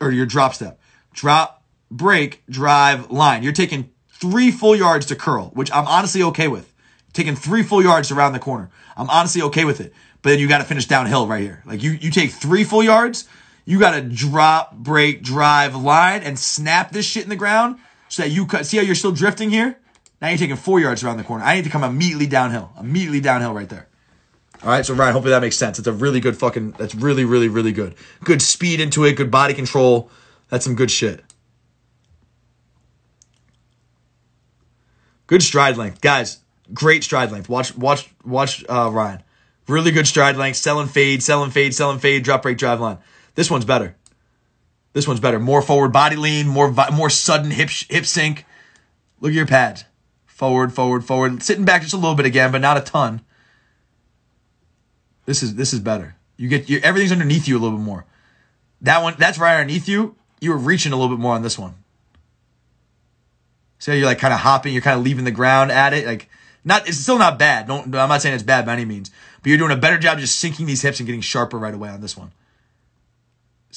S1: or your drop step. Drop, break, drive, line. You're taking three full yards to curl, which I'm honestly okay with. Taking three full yards around the corner. I'm honestly okay with it. But then you got to finish downhill right here. Like you, you take three full yards, you got to drop, break, drive, line, and snap this shit in the ground so that you cut. See how you're still drifting here? Now you're taking four yards around the corner. I need to come immediately downhill. Immediately downhill right there. All right, so Ryan, hopefully that makes sense. It's a really good fucking. That's really, really, really good. Good speed into it. Good body control. That's some good shit. Good stride length, guys. Great stride length. Watch, watch, watch. Uh, Ryan, really good stride length. Selling fade, selling fade, selling fade. Drop break, drive line. This one's better. This one's better. More forward body lean. More more sudden hip hip sink. Look at your pads. Forward, forward, forward. Sitting back just a little bit again, but not a ton. This is this is better. You get your, everything's underneath you a little bit more. That one, that's right underneath you. You were reaching a little bit more on this one. So you're like kind of hopping, you're kind of leaving the ground at it. Like not, it's still not bad. Don't, I'm not saying it's bad by any means, but you're doing a better job just sinking these hips and getting sharper right away on this one.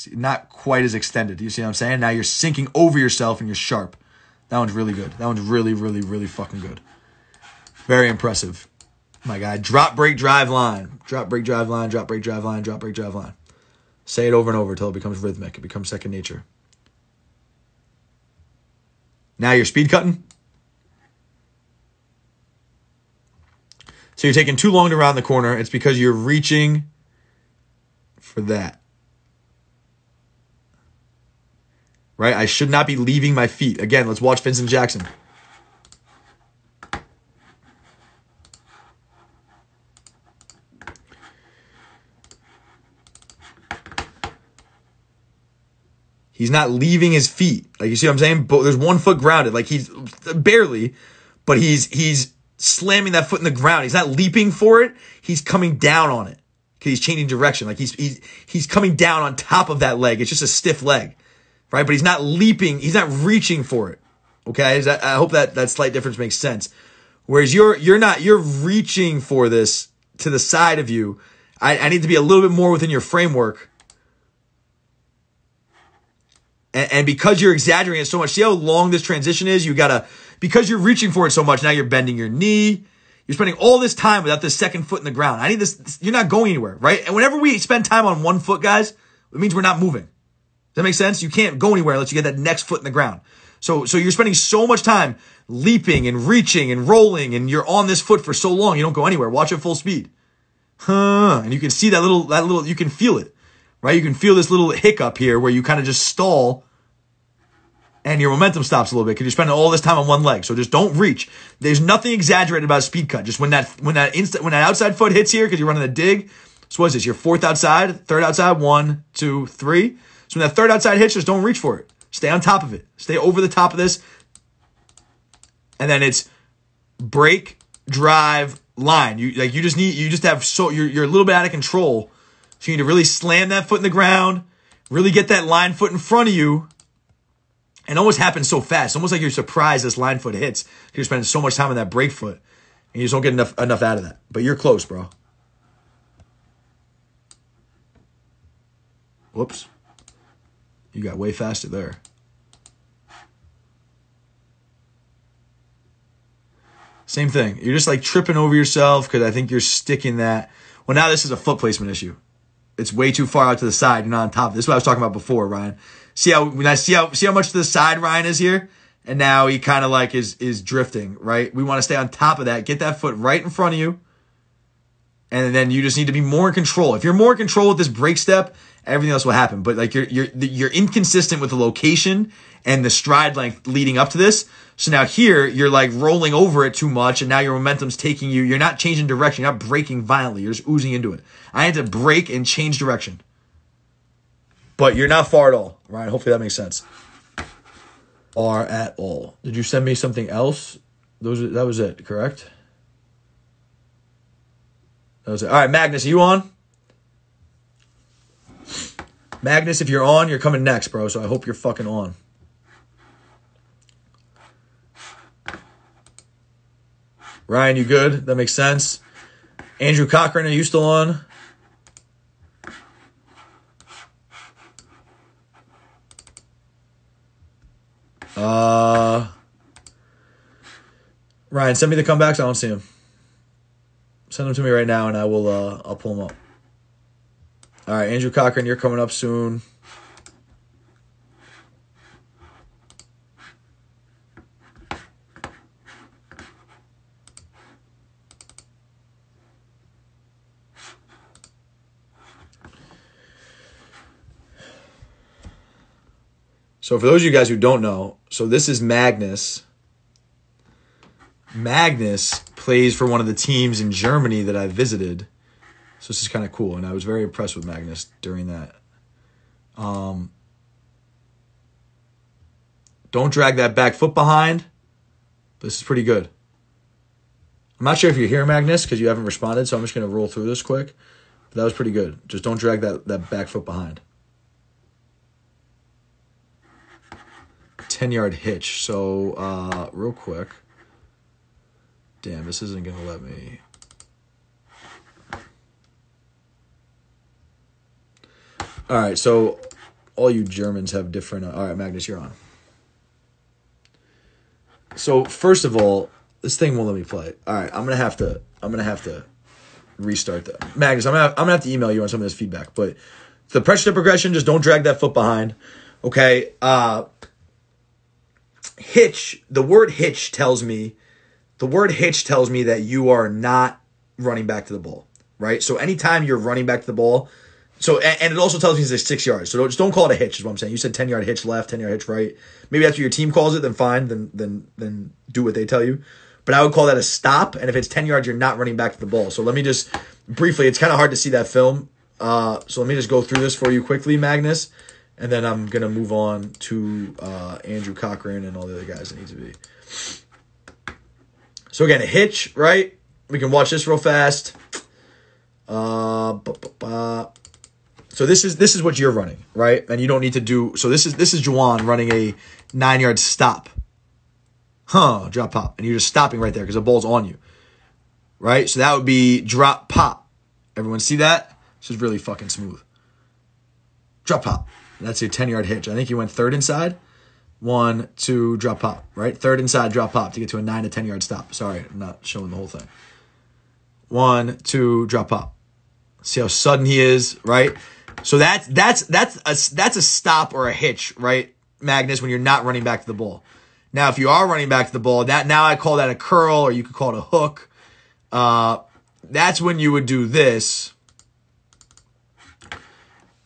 S1: Not quite as extended. You see what I'm saying? Now you're sinking over yourself and you're sharp. That one's really good. That one's really, really, really fucking good. Very impressive. My guy. Drop, break, drive line. Drop, break, drive line. Drop, break, drive line. Drop, break, drive line. Say it over and over until it becomes rhythmic. It becomes second nature. Now you're speed cutting. So you're taking too long to round the corner. It's because you're reaching for that. Right? I should not be leaving my feet. Again, let's watch Vincent Jackson. He's not leaving his feet. Like you see what I'm saying? But there's one foot grounded. Like he's barely, but he's he's slamming that foot in the ground. He's not leaping for it. He's coming down on it because he's changing direction. Like he's he's he's coming down on top of that leg. It's just a stiff leg, right? But he's not leaping. He's not reaching for it. Okay, I hope that that slight difference makes sense. Whereas you're you're not you're reaching for this to the side of you. I, I need to be a little bit more within your framework and, and because you're exaggerating it so much, see how long this transition is? You gotta, because you're reaching for it so much, now you're bending your knee. You're spending all this time without the second foot in the ground. I need this. You're not going anywhere, right? And whenever we spend time on one foot, guys, it means we're not moving. That make sense? You can't go anywhere unless you get that next foot in the ground. So, so you're spending so much time leaping and reaching and rolling and you're on this foot for so long, you don't go anywhere. Watch it full speed. Huh. And you can see that little, that little, you can feel it right? You can feel this little hiccup here where you kind of just stall and your momentum stops a little bit because you're spending all this time on one leg. So just don't reach. There's nothing exaggerated about a speed cut. Just when that when that instant when that outside foot hits here because you're running a dig. So what is this? Your fourth outside, third outside, one, two, three. So when that third outside hits, just don't reach for it. Stay on top of it. Stay over the top of this. And then it's break, drive, line. You like you just need you just have so you're you're a little bit out of control so you need to really slam that foot in the ground, really get that line foot in front of you. And almost happens so fast. Almost like you're surprised this line foot hits. You're spending so much time on that break foot. And you just don't get enough enough out of that. But you're close, bro. Whoops. You got way faster there. Same thing. You're just like tripping over yourself because I think you're sticking that. Well, now this is a foot placement issue. It's way too far out to the side. You're not on top. This is what I was talking about before, Ryan. See how when I see how see how much to the side Ryan is here, and now he kind of like is is drifting. Right. We want to stay on top of that. Get that foot right in front of you, and then you just need to be more in control. If you're more in control with this break step, everything else will happen. But like you're you're you're inconsistent with the location and the stride length leading up to this. So now here you're like rolling over it too much, and now your momentum's taking you. You're not changing direction. You're not breaking violently. You're just oozing into it. I had to break and change direction, but you're not far at all, right? Hopefully that makes sense. Are at all. Did you send me something else? Those that was it, correct? That was it. All right, Magnus, are you on? Magnus, if you're on, you're coming next, bro. So I hope you're fucking on. Ryan, you good? That makes sense. Andrew Cochran, are you still on? Uh, Ryan, send me the comebacks. I don't see him. Send them to me right now, and I will. Uh, I'll pull them up. All right, Andrew Cochran, you're coming up soon. So for those of you guys who don't know, so this is Magnus. Magnus plays for one of the teams in Germany that I visited. So this is kind of cool, and I was very impressed with Magnus during that. Um, don't drag that back foot behind. This is pretty good. I'm not sure if you're here, Magnus, because you haven't responded, so I'm just going to roll through this quick. But that was pretty good. Just don't drag that, that back foot behind. 10 yard hitch. So, uh, real quick. Damn, this isn't going to let me. All right, so all you Germans have different. Uh, all right, Magnus, you're on. So first of all, this thing won't let me play. All right, I'm gonna have to. I'm gonna have to restart that. Magnus, I'm gonna. Have, I'm gonna have to email you on some of this feedback. But the pressure to progression, just don't drag that foot behind. Okay. Uh, hitch. The word hitch tells me. The word hitch tells me that you are not running back to the ball, right? So anytime you're running back to the ball, so and, it also tells me it's six yards. So don't, just don't call it a hitch. Is what I'm saying. You said ten yard hitch left, ten yard hitch right. Maybe that's what your team calls it. Then fine. Then then then do what they tell you. But I would call that a stop. And if it's ten yards, you're not running back to the ball. So let me just briefly. It's kind of hard to see that film. Uh, so let me just go through this for you quickly, Magnus, and then I'm gonna move on to uh, Andrew Cochran and all the other guys that need to be. So again, a hitch, right? We can watch this real fast. Uh, so this is this is what you're running, right? And you don't need to do so this is this is Juwann running a nine yard stop. Huh, drop pop. And you're just stopping right there because the ball's on you. Right? So that would be drop pop. Everyone see that? This is really fucking smooth. Drop pop. That's your 10 yard hitch. I think you went third inside. One, two, drop pop, right? Third inside, drop pop to get to a nine to 10 yard stop. Sorry, I'm not showing the whole thing. One, two, drop pop. See how sudden he is, right? So that's that's that's a that's a stop or a hitch, right, Magnus? When you're not running back to the ball. Now, if you are running back to the ball, that now I call that a curl, or you could call it a hook. Uh, that's when you would do this,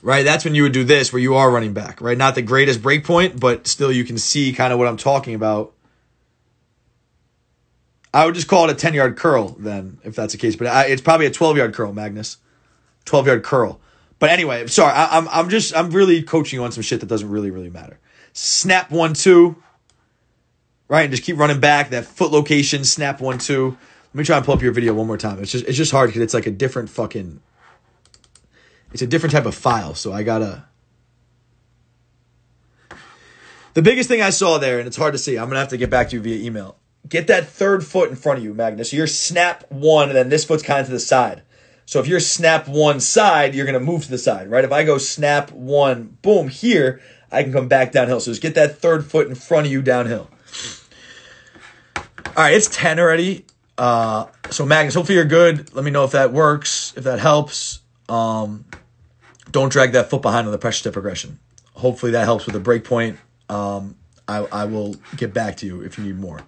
S1: right? That's when you would do this, where you are running back, right? Not the greatest break point, but still you can see kind of what I'm talking about. I would just call it a 10 yard curl then, if that's the case. But I, it's probably a 12 yard curl, Magnus. 12 yard curl. But anyway, sorry, I, am I'm, I'm just I'm really coaching you on some shit that doesn't really really matter. Snap one two, right, and just keep running back that foot location. Snap one two. Let me try and pull up your video one more time. It's just it's just hard because it's like a different fucking. It's a different type of file, so I gotta. The biggest thing I saw there, and it's hard to see. I'm gonna have to get back to you via email. Get that third foot in front of you, Magnus. So you're snap one, and then this foot's kind of to the side. So if you're snap one side, you're going to move to the side, right? If I go snap one, boom, here, I can come back downhill. So just get that third foot in front of you downhill. All right, it's 10 already. Uh, so Magnus, hopefully you're good. Let me know if that works, if that helps. Um, don't drag that foot behind on the pressure step progression. Hopefully that helps with the break point. Um, I, I will get back to you if you need more.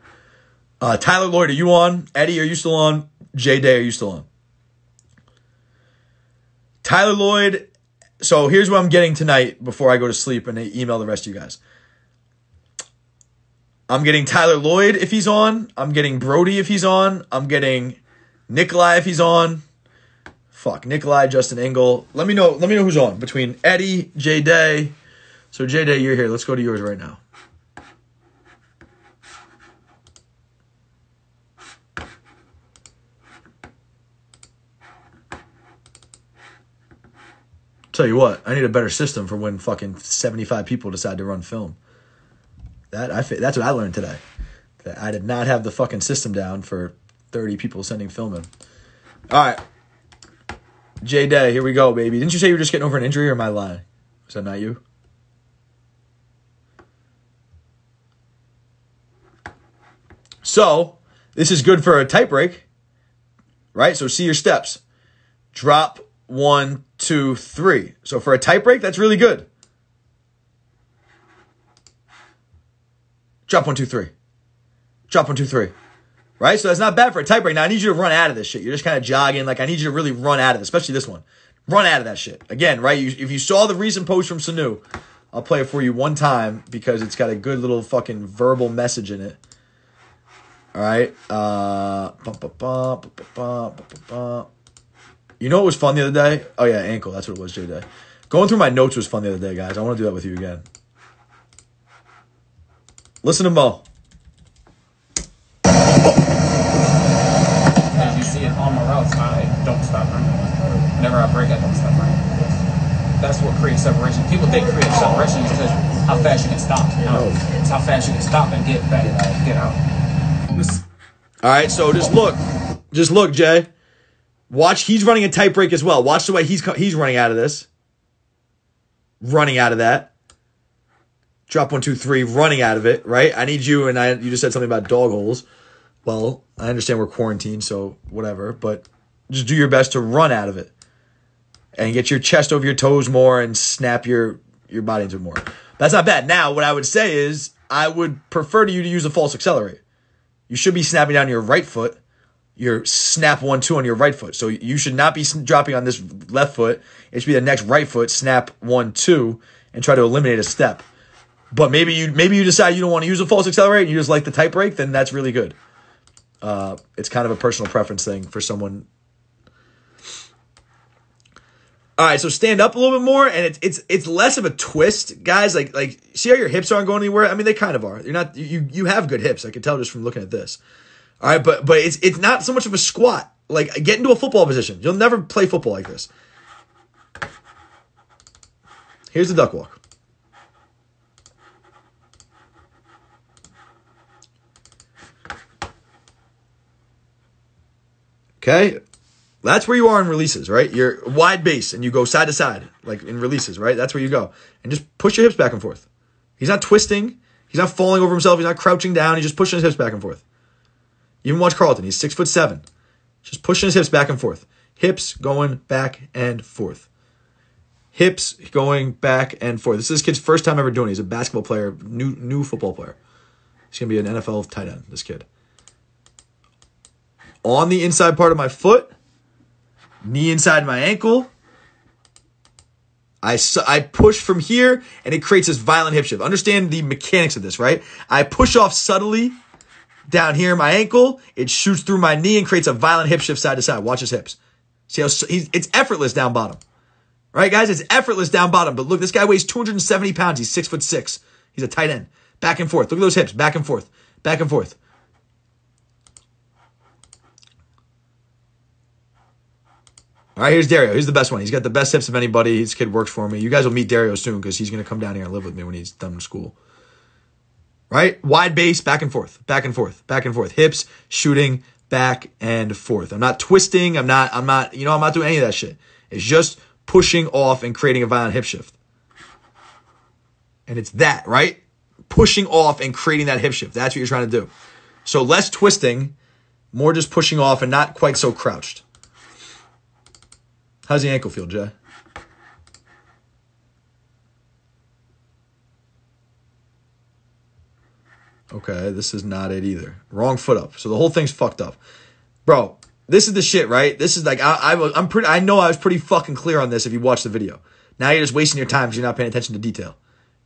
S1: Uh, Tyler Lloyd, are you on? Eddie, are you still on? J Day, are you still on? Tyler Lloyd. So here's what I'm getting tonight before I go to sleep and email the rest of you guys. I'm getting Tyler Lloyd if he's on. I'm getting Brody if he's on. I'm getting Nikolai if he's on. Fuck Nikolai, Justin Engel. Let me know. Let me know who's on between Eddie, J Day. So J Day, you're here. Let's go to yours right now. Tell you what, I need a better system for when fucking 75 people decide to run film. That I that's what I learned today. That I did not have the fucking system down for 30 people sending film in. All right. J Day, here we go, baby. Didn't you say you were just getting over an injury or am I lying? Is that not you? So, this is good for a tight break, right? So, see your steps. Drop one, two, three. So for a tight break, that's really good. Drop one, two, three. Drop one, two, three. Right? So that's not bad for a tight break. Now I need you to run out of this shit. You're just kind of jogging. Like I need you to really run out of this, especially this one. Run out of that shit. Again, right? You, if you saw the recent post from Sanu, I'll play it for you one time because it's got a good little fucking verbal message in it. All right. Uh, bum, bum, bum, you know what was fun the other day? Oh yeah, ankle. That's what it was, J Day. Going through my notes was fun the other day, guys. I want to do that with you again. Listen to Mo.
S2: As you see it on my routes, I don't stop running. Whenever I break, I don't stop running. That's what creates separation. People think create separation is just how fast you can stop. No, it's how fast you can stop and get back, get out.
S1: All right, so just look, just look, Jay. Watch, he's running a tight break as well. Watch the way he's he's running out of this. Running out of that. Drop one, two, three, running out of it, right? I need you, and I you just said something about dog holes. Well, I understand we're quarantined, so whatever, but just do your best to run out of it. And get your chest over your toes more and snap your your body into more. That's not bad. Now, what I would say is I would prefer to you to use a false accelerate. You should be snapping down your right foot your snap one two on your right foot. So you should not be dropping on this left foot. It should be the next right foot snap one two and try to eliminate a step. But maybe you maybe you decide you don't want to use a false accelerate and you just like the tight break, then that's really good. Uh, it's kind of a personal preference thing for someone. All right, so stand up a little bit more, and it's it's it's less of a twist, guys. Like like see how your hips aren't going anywhere. I mean, they kind of are. You're not you you have good hips. I can tell just from looking at this. All right, but but it's it's not so much of a squat. Like get into a football position. You'll never play football like this. Here's the duck walk. Okay, that's where you are in releases, right? You're wide base and you go side to side, like in releases, right? That's where you go. And just push your hips back and forth. He's not twisting. He's not falling over himself. He's not crouching down. He's just pushing his hips back and forth. Even watch Carlton. He's six foot seven. Just pushing his hips back and forth. Hips going back and forth. Hips going back and forth. This is this kid's first time ever doing it. He's a basketball player, new new football player. He's gonna be an NFL tight end, this kid. On the inside part of my foot, knee inside my ankle. I, I push from here and it creates this violent hip shift. Understand the mechanics of this, right? I push off subtly down here, my ankle, it shoots through my knee and creates a violent hip shift side to side. Watch his hips. See how he's, it's effortless down bottom. Right, guys? It's effortless down bottom. But look, this guy weighs 270 pounds. He's six foot six. He's a tight end. Back and forth. Look at those hips. Back and forth. Back and forth. All right, here's Dario. He's the best one. He's got the best hips of anybody. This kid works for me. You guys will meet Dario soon because he's going to come down here and live with me when he's done school right? Wide base, back and forth, back and forth, back and forth. Hips, shooting, back and forth. I'm not twisting. I'm not, I'm not, you know, I'm not doing any of that shit. It's just pushing off and creating a violent hip shift. And it's that, right? Pushing off and creating that hip shift. That's what you're trying to do. So less twisting, more just pushing off and not quite so crouched. How's the ankle feel, Jay? Okay, this is not it either. Wrong foot up. So the whole thing's fucked up. Bro, this is the shit, right? This is like I, I I'm pretty I know I was pretty fucking clear on this if you watch the video. Now you're just wasting your time because you're not paying attention to detail.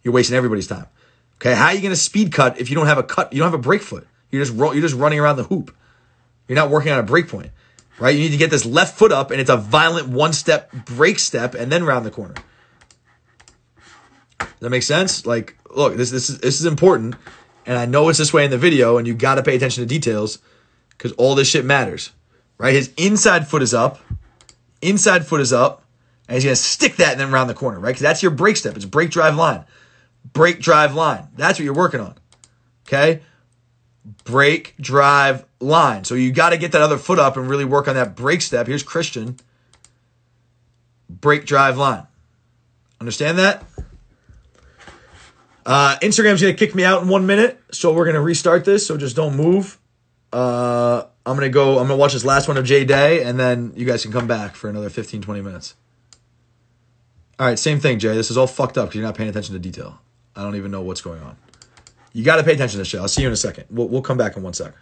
S1: You're wasting everybody's time. Okay, how are you gonna speed cut if you don't have a cut? You don't have a break foot. You're just ro- you're just running around the hoop. You're not working on a break point, right? You need to get this left foot up, and it's a violent one step break step, and then round the corner. Does that make sense? Like, look, this this is this is important, and I know it's this way in the video, and you got to pay attention to details because all this shit matters, right? His inside foot is up, inside foot is up, and he's gonna stick that and then round the corner, right? Because that's your break step. It's break drive line, break drive line. That's what you're working on. Okay, break drive line. So you got to get that other foot up and really work on that break step. Here's Christian. Break drive line. Understand that? Uh, Instagram's gonna kick me out in one minute, so we're gonna restart this. So just don't move. Uh, I'm gonna go. I'm gonna watch this last one of J Day, and then you guys can come back for another 15, 20 minutes. All right, same thing, Jay. This is all fucked up because you're not paying attention to detail. I don't even know what's going on. You got to pay attention to this shit. I'll see you in a second. We'll, we'll come back in one sec.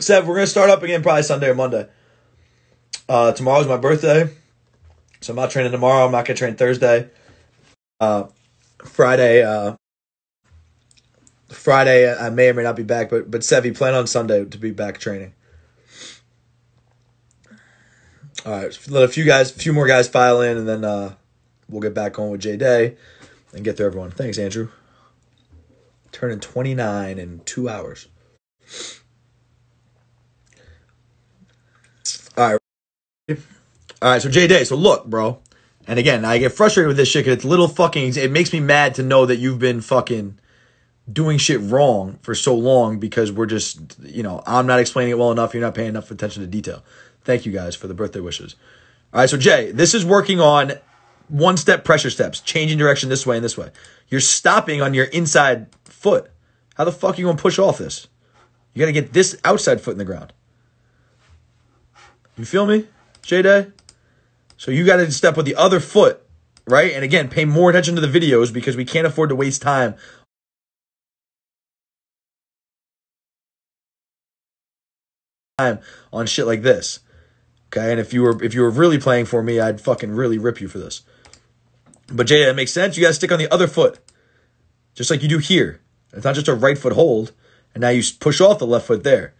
S1: Seth, we're gonna start up again probably Sunday or Monday. Uh, tomorrow's my birthday, so I'm not training tomorrow. I'm not gonna train Thursday. Uh, Friday, uh, Friday, I may or may not be back, but but Sevi, plan on Sunday to be back training. All right, let a few guys, a few more guys file in, and then uh, we'll get back on with J Day and get there, everyone. Thanks, Andrew. Turning 29 in two hours. All right. All right, so J Day. So look, bro. And again, I get frustrated with this shit because it's little fucking. It makes me mad to know that you've been fucking doing shit wrong for so long because we're just, you know, I'm not explaining it well enough. You're not paying enough attention to detail. Thank you guys for the birthday wishes. All right, so Jay, this is working on one step pressure steps, changing direction this way and this way. You're stopping on your inside foot. How the fuck are you gonna push off this? You gotta get this outside foot in the ground. You feel me, J Day? So you gotta step with the other foot, right? And again, pay more attention to the videos because we can't afford to waste time time on shit like this. Okay, and if you were if you were really playing for me, I'd fucking really rip you for this. But Jay, that makes sense. You gotta stick on the other foot, just like you do here. It's not just a right foot hold, and now you push off the left foot there.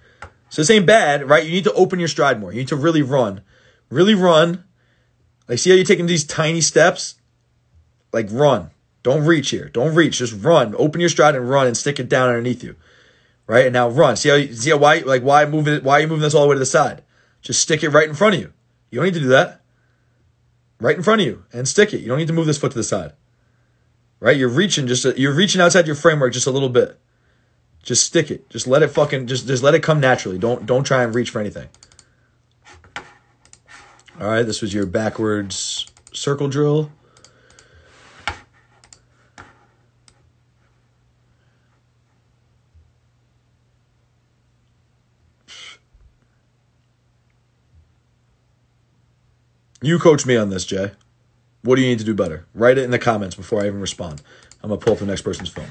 S1: So this ain't bad, right? You need to open your stride more. You need to really run, really run. Like, see how you're taking these tiny steps? Like, run. Don't reach here. Don't reach. Just run. Open your stride and run, and stick it down underneath you right? And now run. See how you, see how why like why move it? Why are you moving this all the way to the side? Just stick it right in front of you. You don't need to do that. Right in front of you and stick it. You don't need to move this foot to the side. Right? You're reaching just a, you're reaching outside your framework just a little bit. Just stick it. Just let it fucking just just let it come naturally. Don't don't try and reach for anything. All right, this was your backwards circle drill. You coach me on this, Jay. What do you need to do better? Write it in the comments before I even respond. I'm gonna pull up the next person's phone.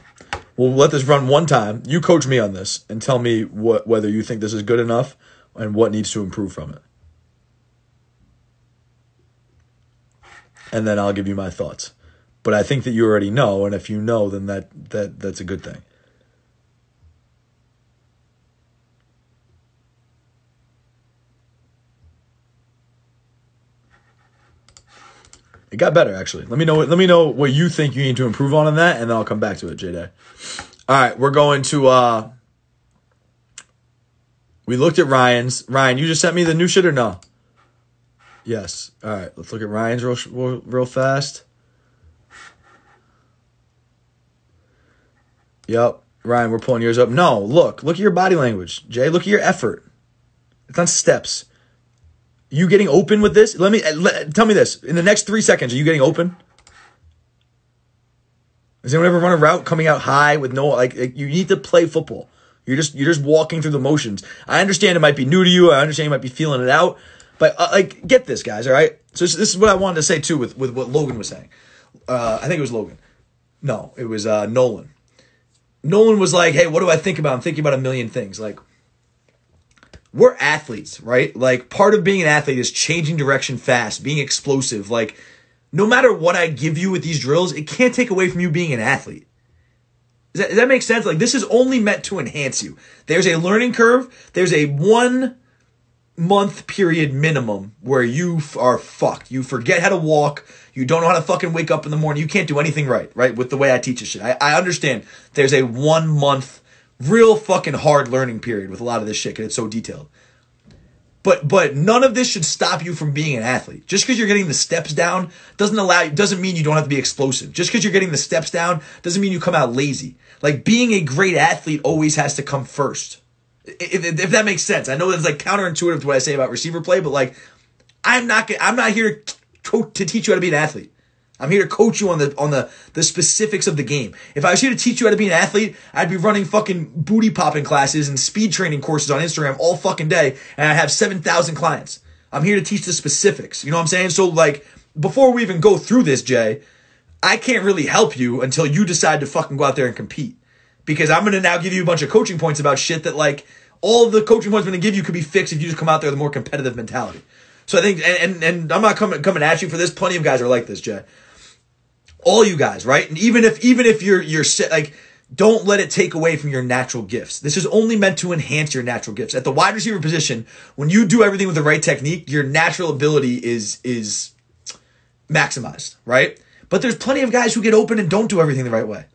S1: We'll let this run one time. You coach me on this and tell me what whether you think this is good enough and what needs to improve from it. And then I'll give you my thoughts. But I think that you already know, and if you know, then that that that's a good thing. It got better actually. Let me know. Let me know what you think you need to improve on in that, and then I'll come back to it, J. All right, we're going to. uh We looked at Ryan's. Ryan, you just sent me the new shit or no? Yes. All right, let's look at Ryan's real real, real fast. Yep, Ryan, we're pulling yours up. No, look, look at your body language, Jay. Look at your effort. It's on steps you getting open with this? Let me uh, let, tell me this. In the next three seconds, are you getting open? Has anyone ever run a route coming out high with no like? You need to play football. You're just you're just walking through the motions. I understand it might be new to you. I understand you might be feeling it out, but uh, like get this, guys. All right. So this, this, is what I wanted to say too with with what Logan was saying. Uh, I think it was Logan. No, it was uh, Nolan. Nolan was like, "Hey, what do I think about? I'm thinking about a million things. Like, we're athletes, right? Like part of being an athlete is changing direction fast, being explosive. Like no matter what I give you with these drills, it can't take away from you being an athlete. Does that, does that make sense? Like this is only meant to enhance you. There's a learning curve. There's a one month period minimum where you are fucked. You forget how to walk. You don't know how to fucking wake up in the morning. You can't do anything right, right? With the way I teach this shit. I, I understand there's a one month real fucking hard learning period with a lot of this shit because it's so detailed. But but none of this should stop you from being an athlete. Just because you're getting the steps down doesn't allow doesn't mean you don't have to be explosive. Just because you're getting the steps down doesn't mean you come out lazy. Like being a great athlete always has to come first. If, if, that makes sense. I know that's like counterintuitive to what I say about receiver play, but like I'm not I'm not here to, to teach you how to be an athlete. I'm here to coach you on the on the the specifics of the game. If I was here to teach you how to be an athlete, I'd be running fucking booty popping classes and speed training courses on Instagram all fucking day, and I have seven thousand clients. I'm here to teach the specifics. You know what I'm saying? So like before we even go through this, Jay, I can't really help you until you decide to fucking go out there and compete. Because I'm gonna now give you a bunch of coaching points about shit that like all the coaching points I'm gonna give you could be fixed if you just come out there with a more competitive mentality. So I think, and, and, and I'm not coming coming at you for this. Plenty of guys are like this, Jay all you guys, right? And even if even if you're you're like don't let it take away from your natural gifts. This is only meant to enhance your natural gifts. At the wide receiver position, when you do everything with the right technique, your natural ability is is maximized, right? But there's plenty of guys who get open and don't do everything the right way.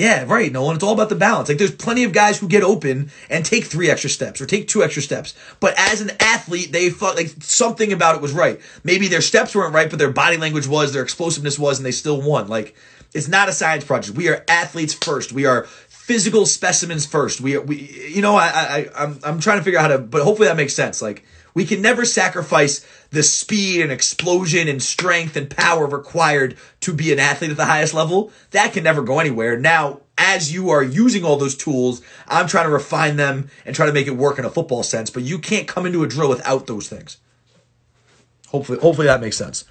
S1: Yeah, right, No Nolan. It's all about the balance. Like there's plenty of guys who get open and take three extra steps or take two extra steps. But as an athlete, they felt like something about it was right. Maybe their steps weren't right, but their body language was, their explosiveness was, and they still won. Like it's not a science project. We are athletes first. We are physical specimens first. We, we you know, I, I, I'm, I'm trying to figure out how to, but hopefully that makes sense. Like We can never sacrifice the speed and explosion and strength and power required to be an athlete at the highest level. That can never go anywhere. Now, as you are using all those tools, I'm trying to refine them and try to make it work in a football sense, but you can't come into a drill without those things. Hopefully, hopefully that makes sense.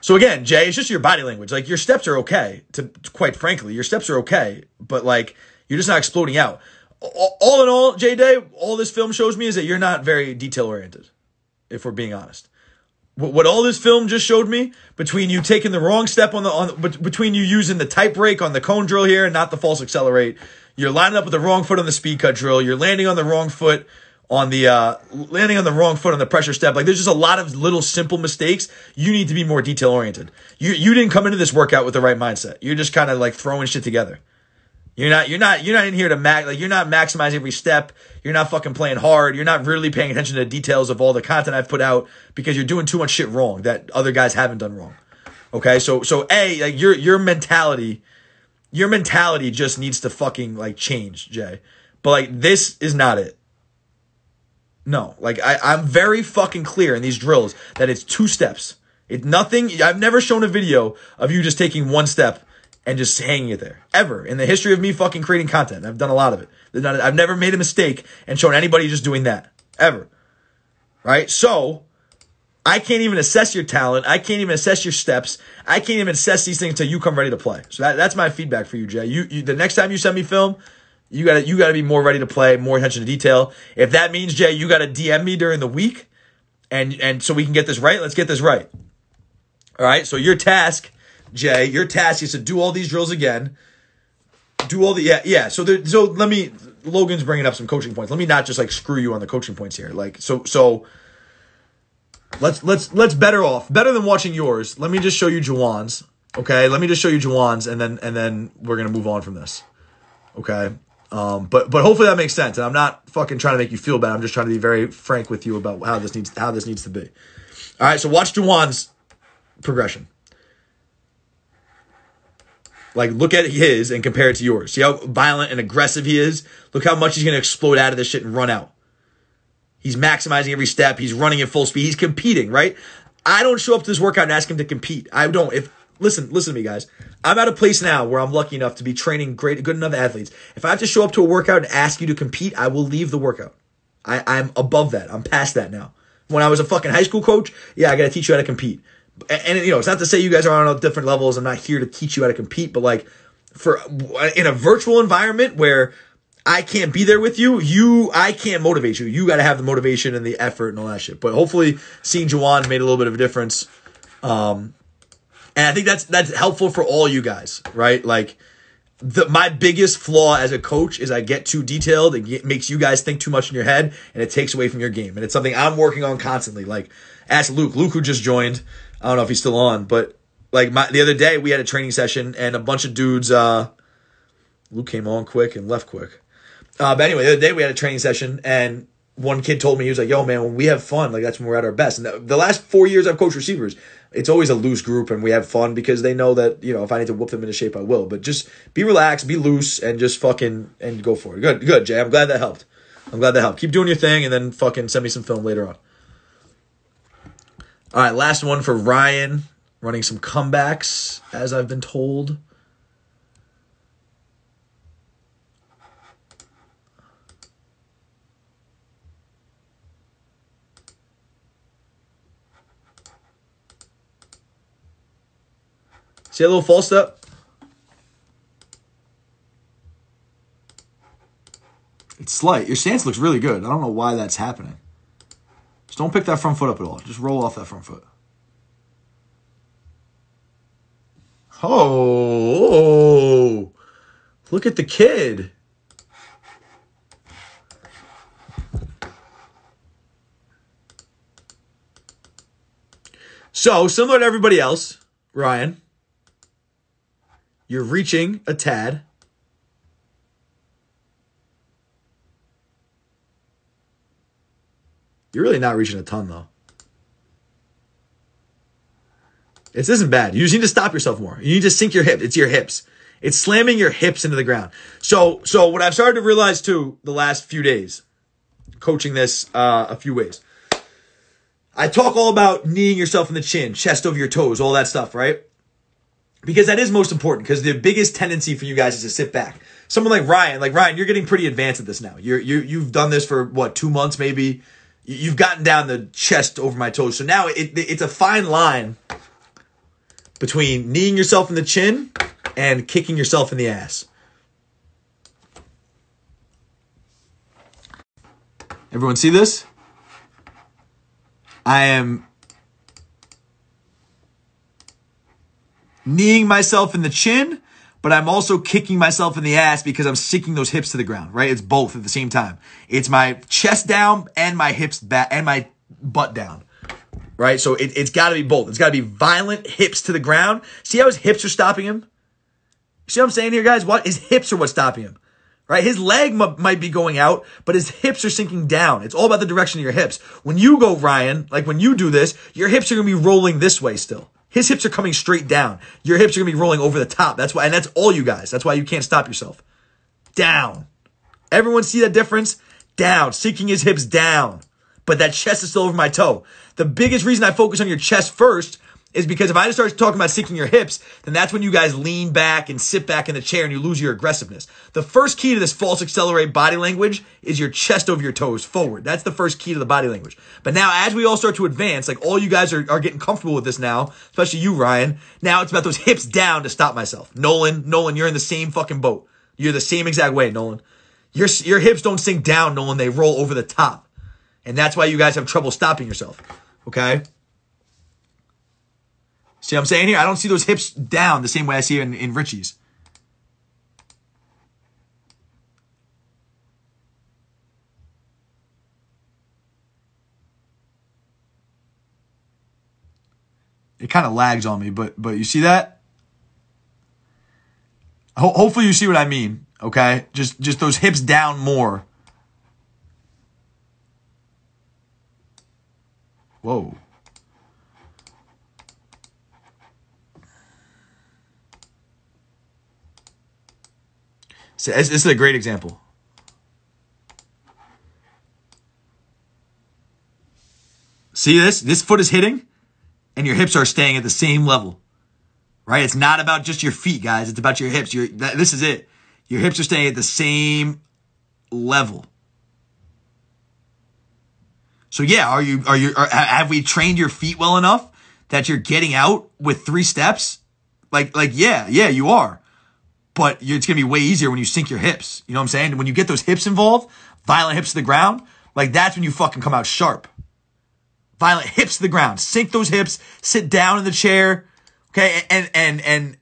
S1: So again, Jay, it's just your body language. Like your steps are okay. To quite frankly, your steps are okay, but like you're just not exploding out all in all, J Day, all this film shows me is that you're not very detail oriented, if we're being honest. What all this film just showed me between you taking the wrong step on the on between you using the tight break on the cone drill here and not the false accelerate, you're lining up with the wrong foot on the speed cut drill, you're landing on the wrong foot on the uh, landing on the wrong foot on the pressure step. Like there's just a lot of little simple mistakes. You need to be more detail oriented. You you didn't come into this workout with the right mindset. You're just kind of like throwing shit together. You're not you're not you're not in here to max like you're not maximizing every step. You're not fucking playing hard. You're not really paying attention to the details of all the content I've put out because you're doing too much shit wrong that other guys haven't done wrong. Okay? So so A, like your your mentality your mentality just needs to fucking like change, Jay. But like this is not it. No, like I, I'm very fucking clear in these drills that it's two steps. It nothing. I've never shown a video of you just taking one step and just hanging it there ever in the history of me fucking creating content. I've done a lot of it. I've never made a mistake and shown anybody just doing that ever. Right? So I can't even assess your talent. I can't even assess your steps. I can't even assess these things until you come ready to play. So that, that's my feedback for you, Jay. You, you the next time you send me film, you gotta you gotta be more ready to play, more attention to detail. If that means Jay, you gotta DM me during the week, and and so we can get this right. Let's get this right. All right. So your task Jay, your task is to do all these drills again. Do all the yeah yeah. So there, so let me. Logan's bringing up some coaching points. Let me not just like screw you on the coaching points here. Like so so. Let's let's let's better off better than watching yours. Let me just show you Juwann's. Okay, let me just show you Juwann's, and then and then we're gonna move on from this. Okay, um, but but hopefully that makes sense. And I'm not fucking trying to make you feel bad. I'm just trying to be very frank with you about how this needs how this needs to be. All right, so watch Juwann's progression. Like, look at his and compare it to yours. See how violent and aggressive he is? Look how much he's going to explode out of this shit and run out. He's maximizing every step. He's running at full speed. He's competing, right? I don't show up to this workout and ask him to compete. I don't. If listen, listen to me, guys. I'm at a place now where I'm lucky enough to be training great, good enough athletes. If I have to show up to a workout and ask you to compete, I will leave the workout. I, I'm above that. I'm past that now. When I was a fucking high school coach, yeah, I got to teach you how to compete and you know, it's not to say you guys are on different levels. I'm not here to teach you how to compete, but like for in a virtual environment where I can't be there with you, you I can't motivate you. You got to have the motivation and the effort and all that shit. But hopefully, seeing Juwann made a little bit of a difference. Um, and I think that's that's helpful for all you guys, right? Like the, my biggest flaw as a coach is I get too detailed. It makes you guys think too much in your head, and it takes away from your game. And it's something I'm working on constantly. Like ask Luke, Luke who just joined. I don't know if he's still on, but like my the other day we had a training session and a bunch of dudes. Uh, Luke came on quick and left quick. Uh, but anyway, the other day we had a training session and one kid told me he was like, "Yo, man, when we have fun, like that's when we're at our best." And the, the last four years I've coached receivers, it's always a loose group and we have fun because they know that you know if I need to whoop them into shape, I will. But just be relaxed, be loose, and just fucking and go for it. Good, good, Jay. I'm glad that helped. I'm glad that helped. Keep doing your thing, and then fucking send me some film later on. All right, last one for Ryan, running some comebacks, as I've been told. See a little false step? It's slight. Your stance looks really good. I don't know why that's happening. Don't pick that front foot up at all. Just roll off that front foot. Oh, look at the kid. So, similar to everybody else, Ryan, you're reaching a tad. You're really not reaching a ton though. This isn't bad. You just need to stop yourself more. You need to sink your hip. It's your hips. It's slamming your hips into the ground. So, so what I've started to realize too the last few days coaching this uh, a few ways. I talk all about kneeing yourself in the chin, chest over your toes, all that stuff, right? Because that is most important. Because the biggest tendency for you guys is to sit back. Someone like Ryan, like Ryan, you're getting pretty advanced at this now. You're you you've done this for what two months maybe. You've gotten down the chest over my toes. So now it, it's a fine line between kneeing yourself in the chin and kicking yourself in the ass. Everyone see this? I am kneeing myself in the chin, but I'm also kicking myself in the ass because I'm sinking those hips to the ground, right? It's both at the same time. It's my chest down and my hips back and my butt down. Right? So it, it's got to be both. It's got to be violent hips to the ground. See how his hips are stopping him? See what I'm saying here, guys? What his hips are what's stopping him right? His leg m- might be going out, but his hips are sinking down. It's all about the direction of your hips. When you go, Ryan, like when you do this, your hips are to be rolling this way still. His hips are coming straight down. Your hips are going to be rolling over the top. That's why, and that's all you guys. That's why you can't stop yourself. Down. Everyone see that difference? Down. Sinking his hips down. But that chest is still over my toe. The biggest reason I focus on your chest first is because if I just start talking about sinking your hips, then that's when you guys lean back and sit back in the chair and you lose your aggressiveness. The first key to this false accelerate body language is your chest over your toes forward. That's the first key to the body language. But now as we all start to advance, like all you guys are, are getting comfortable with this now, especially you, Ryan, now it's about those hips down to stop myself. Nolan, Nolan, you're in the same fucking boat. You're the same exact way, Nolan. Your, your hips don't sink down, Nolan. They roll over the top. And that's why you guys have trouble stopping yourself. Okay? See what I'm saying here? I don't see those hips down the same way I see in, in Richie's. It kind of lags on me, but but you see that? Ho- hopefully you see what I mean. Okay, just just those hips down more. Whoa. So this is a great example. See this? This foot is hitting and your hips are staying at the same level. Right? It's not about just your feet, guys. It's about your hips. Your this is it. Your hips are staying at the same level. So yeah, are you are you are, have we trained your feet well enough that you're getting out with three steps? Like like yeah, yeah, you are but it's going to be way easier when you sink your hips. You know what I'm saying? When you get those hips involved, violent hips to the ground, like that's when you fucking come out sharp. Violent hips to the ground. Sink those hips, sit down in the chair, okay, and and and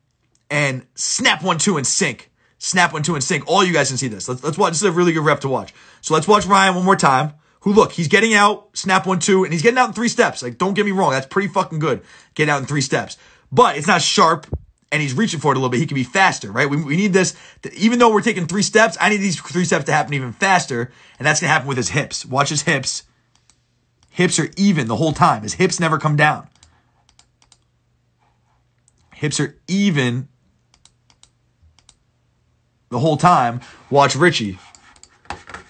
S1: and snap one two and sink. Snap one two and sink. All you guys can see this. Let's let's watch. This is a really good rep to watch. So let's watch Ryan one more time. Who look, he's getting out, snap one two, and he's getting out in three steps. Like, don't get me wrong, that's pretty fucking good. Getting out in three steps. But it's not sharp and he's reaching for it a little bit, he can be faster, right? We, we need this, to, even though we're taking three steps, I need these three steps to happen even faster, and that's gonna happen with his hips. Watch his hips. Hips are even the whole time. His hips never come down. Hips are even the whole time. Watch Richie.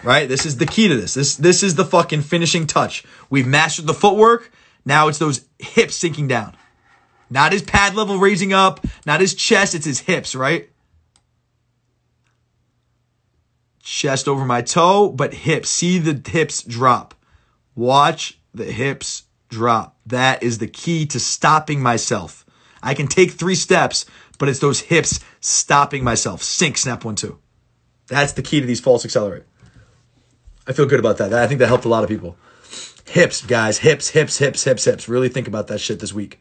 S1: Right? This is the key to this. This this is the fucking finishing touch. We've mastered the footwork. Now it's those hips sinking down. Not his pad level raising up, not his chest, it's his hips, right? Chest over my toe, but hips. See the hips drop. Watch the hips drop. That is the key to stopping myself. I can take three steps, but it's those hips stopping myself. Sink, snap one, two. That's the key to these false accelerate. I feel good about that. I think that helped a lot of people. Hips, guys. Hips, hips, hips, hips, hips. Really think about that shit this week.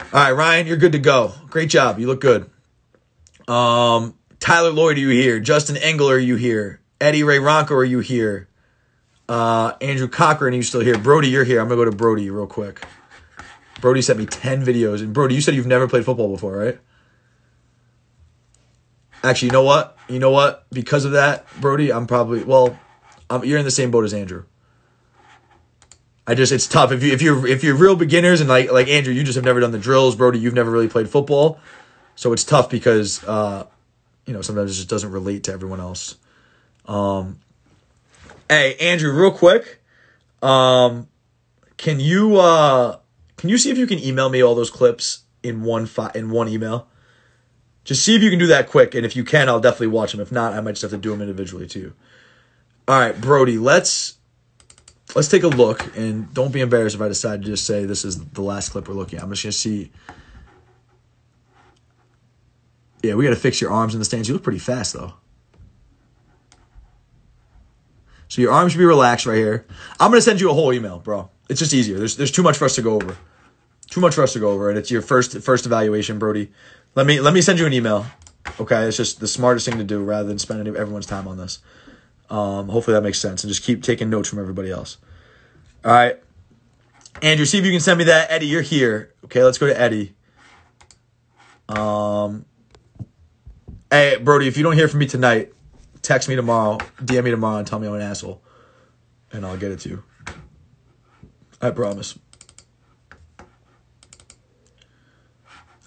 S1: All right, Ryan, you're good to go. Great job. You look good. Um, Tyler Lloyd, are you here? Justin Engel, are you here? Eddie Ray Ronco, are you here? Uh, Andrew Cochran, are you still here? Brody, you're here. I'm gonna go to Brody real quick. Brody sent me 10 videos. And Brody, you said you've never played football before, right? Actually, you know what? You know what? Because of that, Brody, I'm probably well, I'm, you're in the same boat as Andrew. I just it's tough if you if you're if you're real beginners and like like Andrew, you just have never done the drills, Brody, you've never really played football, so it's tough because uh, you know sometimes it just doesn't relate to everyone else. Um, Hey, Andrew, real quick. Um, can you uh can you see if you can email me all those clips in one fi- in one email? Just see if you can do that quick, and if you can, I'll definitely watch them. If not, I might just have to do them individually too. All right, Brody, let's let's take a look, and don't be embarrassed if I decide to just say this is the last clip we're looking at. I'm just gonna see. Yeah, we got to fix your arms in the stance. You look pretty fast though. So your arms should be relaxed right here. I'm gonna send you a whole email, bro. It's just easier. There's there's too much for us to go over. Too much for us to go over, and it's your first first evaluation, Brody. Let me let me send you an email. Okay, it's just the smartest thing to do rather than spending everyone's time on this. Um, hopefully that makes sense, and just keep taking notes from everybody else. All right, Andrew, see if you can send me that. Eddie, you're here. Okay, let's go to Eddie. Um, hey Brody, if you don't hear from me tonight, text me tomorrow, DM me tomorrow, and tell me I'm an asshole, and I'll get it to you. I promise.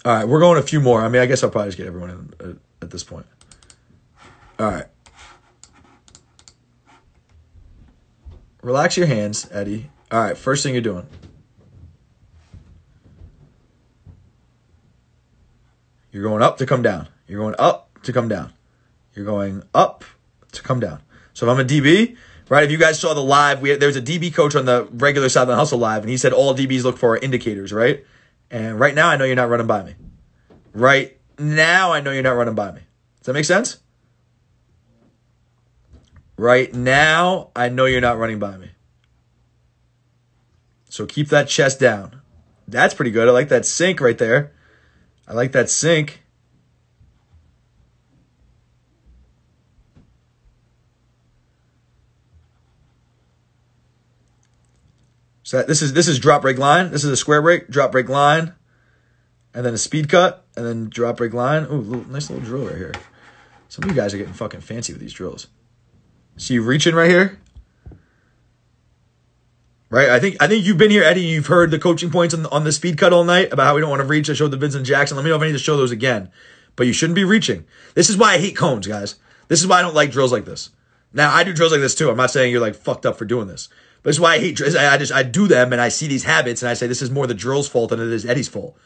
S1: All right, we're going a few more. I mean, I guess I'll probably just get everyone in at, at this point. All right. Relax your hands, Eddie. All right, first thing you're doing. You're going up to come down. You're going up to come down. You're going up to come down. So if I'm a DB, right? If you guys saw the live, we had, there's a DB coach on the regular side of the hustle live, and he said all DBs look for indicators, right? And right now, I know you're not running by me. Right now, I know you're not running by me. Does that make sense? Right now, I know you're not running by me. So keep that chest down. That's pretty good. I like that sink right there. I like that sink. So that, this is this is drop break line. This is a square break, drop break line, and then a speed cut, and then drop break line. Ooh, little, nice little drill right here. Some of you guys are getting fucking fancy with these drills. See you reaching right here? Right? I think I think you've been here, Eddie. You've heard the coaching points on the, on the speed cut all night about how we don't want to reach. I showed the Vincent Jackson. Let me know if I need to show those again. But you shouldn't be reaching. This is why I hate cones, guys. This is why I don't like drills like this. Now I do drills like this too. I'm not saying you're like fucked up for doing this. But this is why I hate drills. I just I do them and I see these habits and I say this is more the drill's fault than it is Eddie's fault.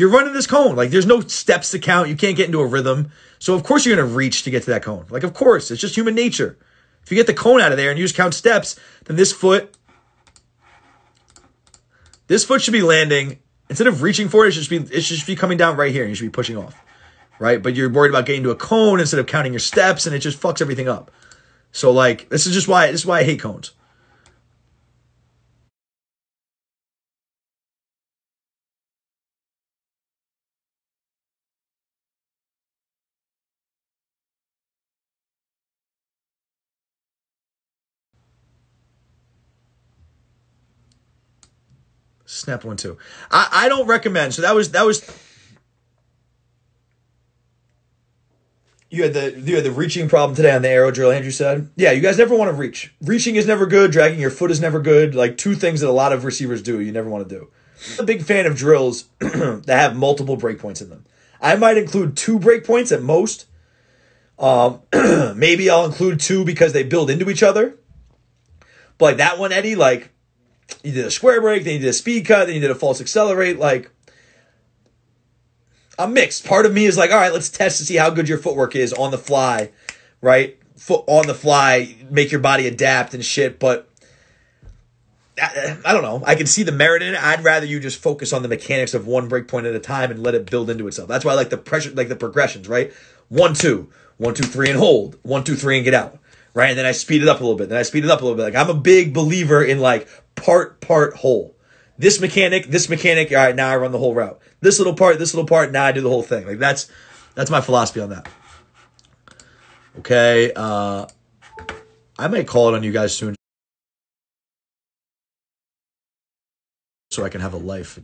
S1: You're running this cone. Like there's no steps to count. You can't get into a rhythm. So of course you're gonna reach to get to that cone. Like of course, it's just human nature. If you get the cone out of there and you just count steps, then this foot, this foot should be landing instead of reaching for it. It should be it should be coming down right here, and you should be pushing off, right? But you're worried about getting to a cone instead of counting your steps, and it just fucks everything up. So like this is just why this is why I hate cones. Snap one too. I, I don't recommend. So that was that was. You had the you had the reaching problem today on the arrow drill. Andrew said, "Yeah, you guys never want to reach. Reaching is never good. Dragging your foot is never good. Like two things that a lot of receivers do. You never want to do. I'm a big fan of drills that have multiple breakpoints in them. I might include two breakpoints at most. Um, maybe I'll include two because they build into each other. But like that one, Eddie, like you did a square break, then you did a speed cut, then you did a false accelerate. Like, I'm mixed. Part of me is like, all right, let's test to see how good your footwork is on the fly, right? Foot on the fly, make your body adapt and shit. But I, I don't know. I can see the merit in it. I'd rather you just focus on the mechanics of one break point at a time and let it build into itself. That's why I like the pressure, like the progressions, right? One, two, one, two, three, and hold. One, two, three, and get out. Right. And then I speed it up a little bit. Then I speed it up a little bit. Like I'm a big believer in like part, part, whole. This mechanic, this mechanic, all right, now I run the whole route. This little part, this little part, now I do the whole thing. Like that's that's my philosophy on that. Okay, uh I might call it on you guys soon so I can have a life.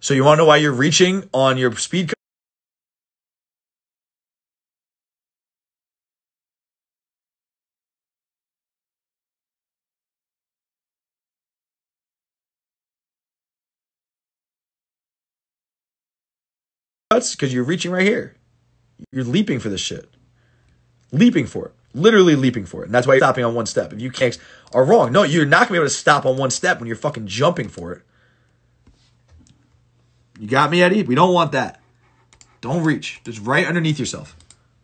S1: So you want to know why you're reaching on your speed cuts because you're reaching right here. You're leaping for this shit. leaping for it, literally leaping for it. And that's why you're stopping on one step. If you can't are wrong, no, you're not gonna be able to stop on one step when you're fucking jumping for it. You got me, Eddie? We don't want that. Don't reach. Just right underneath yourself.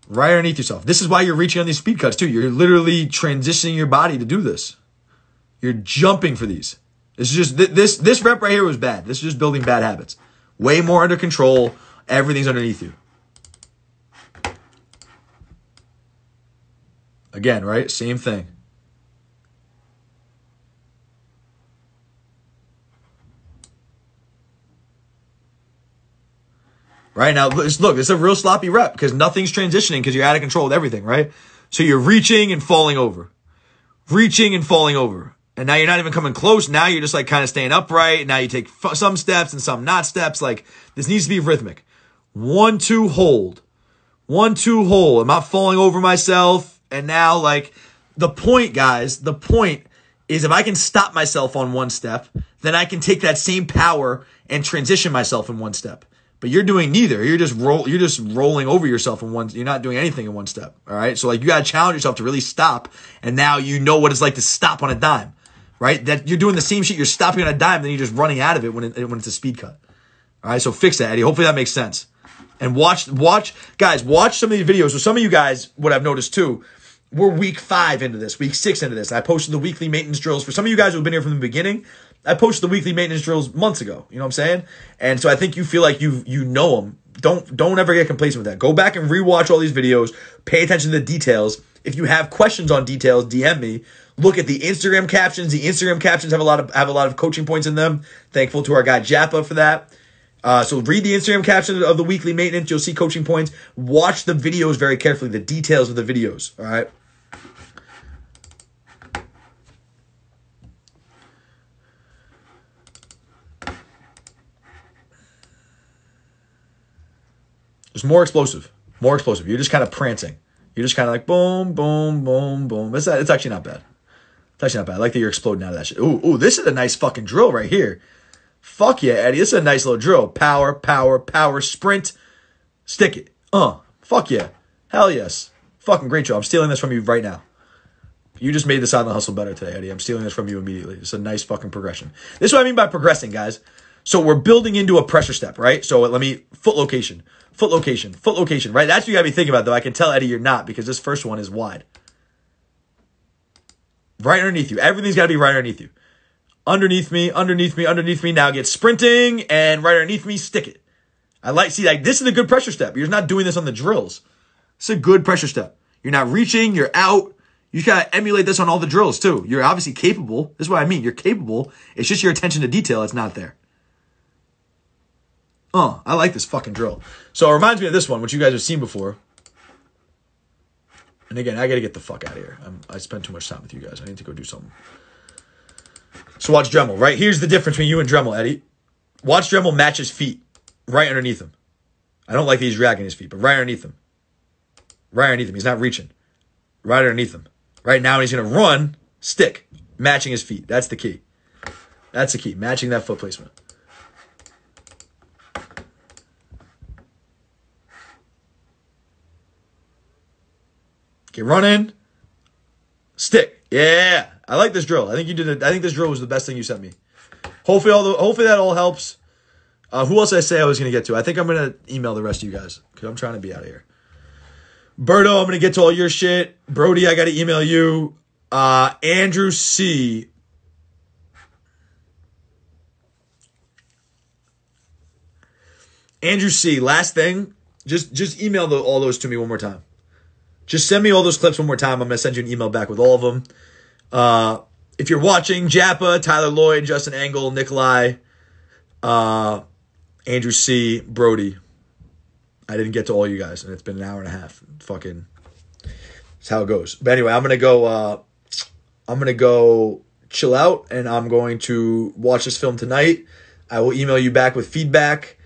S1: Right underneath yourself. This is why you're reaching on these speed cuts too. You're literally transitioning your body to do this. You're jumping for these. This is just this this rep right here was bad. This is just building bad habits. Way more under control. Everything's underneath you. Again, right? Same thing. Right now, look, it's a real sloppy rep because nothing's transitioning because you're out of control with everything, right? So you're reaching and falling over, reaching and falling over. And now you're not even coming close. Now you're just like kind of staying upright. Now you take some steps and some not steps. Like this needs to be rhythmic. One, two, hold. One, two, hold. I'm not falling over myself. And now like the point, guys, the point is if I can stop myself on one step, then I can take that same power and transition myself in one step. But you're doing neither. You're just roll. You're just rolling over yourself in one. You're not doing anything in one step. All right. So like you got to challenge yourself to really stop. And now you know what it's like to stop on a dime, right? That you're doing the same shit. You're stopping on a dime, then you're just running out of it when it, when it's a speed cut. All right. So fix that, Eddie. Hopefully that makes sense. And watch, watch, guys, watch some of these videos. So some of you guys, what I've noticed too, we're week five into this, week six into this. I posted the weekly maintenance drills for some of you guys who've been here from the beginning. I posted the weekly maintenance drills months ago. You know what I'm saying? And so I think you feel like you you know them. Don't don't ever get complacent with that. Go back and rewatch all these videos. Pay attention to the details. If you have questions on details, DM me. Look at the Instagram captions. The Instagram captions have a lot of have a lot of coaching points in them. Thankful to our guy Japa for that. Uh, so read the Instagram caption of the weekly maintenance. You'll see coaching points. Watch the videos very carefully. The details of the videos. All right. It's more explosive. More explosive. You're just kind of prancing. You're just kind of like boom, boom, boom, boom. It's, it's actually not bad. It's actually not bad. I like that you're exploding out of that shit. Ooh, ooh, this is a nice fucking drill right here. Fuck yeah, Eddie. This is a nice little drill. Power, power, power, sprint. Stick it. Uh, fuck yeah. Hell yes. Fucking great job. I'm stealing this from you right now. You just made the Sideline Hustle better today, Eddie. I'm stealing this from you immediately. It's a nice fucking progression. This is what I mean by progressing, guys. So we're building into a pressure step, right? So let me foot location foot location, foot location, right? That's what you gotta be thinking about, though. I can tell Eddie you're not because this first one is wide. Right underneath you. Everything's gotta be right underneath you. Underneath me, underneath me, underneath me. Now get sprinting and right underneath me, stick it. I like, see, like, this is a good pressure step. You're not doing this on the drills. It's a good pressure step. You're not reaching, you're out. You gotta emulate this on all the drills too. You're obviously capable. This is what I mean. You're capable. It's just your attention to detail that's not there. Oh, I like this fucking drill. So it reminds me of this one, which you guys have seen before. And again, I got to get the fuck out of here. I'm, i spent too much time with you guys. I need to go do something. So watch Dremel, right? Here's the difference between you and Dremel, Eddie. Watch Dremel match his feet right underneath him. I don't like that he's dragging his feet, but right underneath him. Right underneath him. He's not reaching. Right underneath him. Right now, he's going to run, stick, matching his feet. That's the key. That's the key. Matching that foot placement. Get running. Stick. Yeah. I like this drill. I think you did it. I think this drill was the best thing you sent me. Hopefully all the hopefully that all helps. Uh, who else I say I was gonna get to? I think I'm gonna email the rest of you guys because I'm trying to be out of here. Berto, I'm gonna get to all your shit. Brody, I gotta email you. Uh, Andrew C. Andrew C. Last thing, just just email the, all those to me one more time. Just send me all those clips one more time. I'm to send you an email back with all of them. Uh, if you're watching, Jappa, Tyler Lloyd, Justin Angle, Nikolai, uh, Andrew C., Brody. I didn't get to all you guys, and it's been an hour and a half. Fucking, that's how it goes. But anyway, I'm gonna go. Uh, I'm gonna go chill out, and I'm going to watch this film tonight. I will email you back with feedback.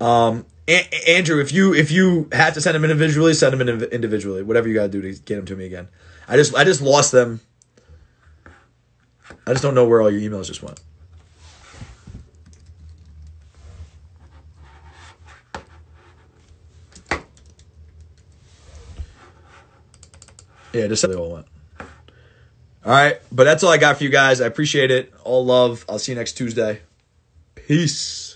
S1: Um, a- Andrew, if you if you have to send them individually, send them individually. Whatever you gotta do to get them to me again. I just I just lost them. I just don't know where all your emails just went. Yeah, just how they all went. All right, but that's all I got for you guys. I appreciate it. All love. I'll see you next Tuesday. Peace.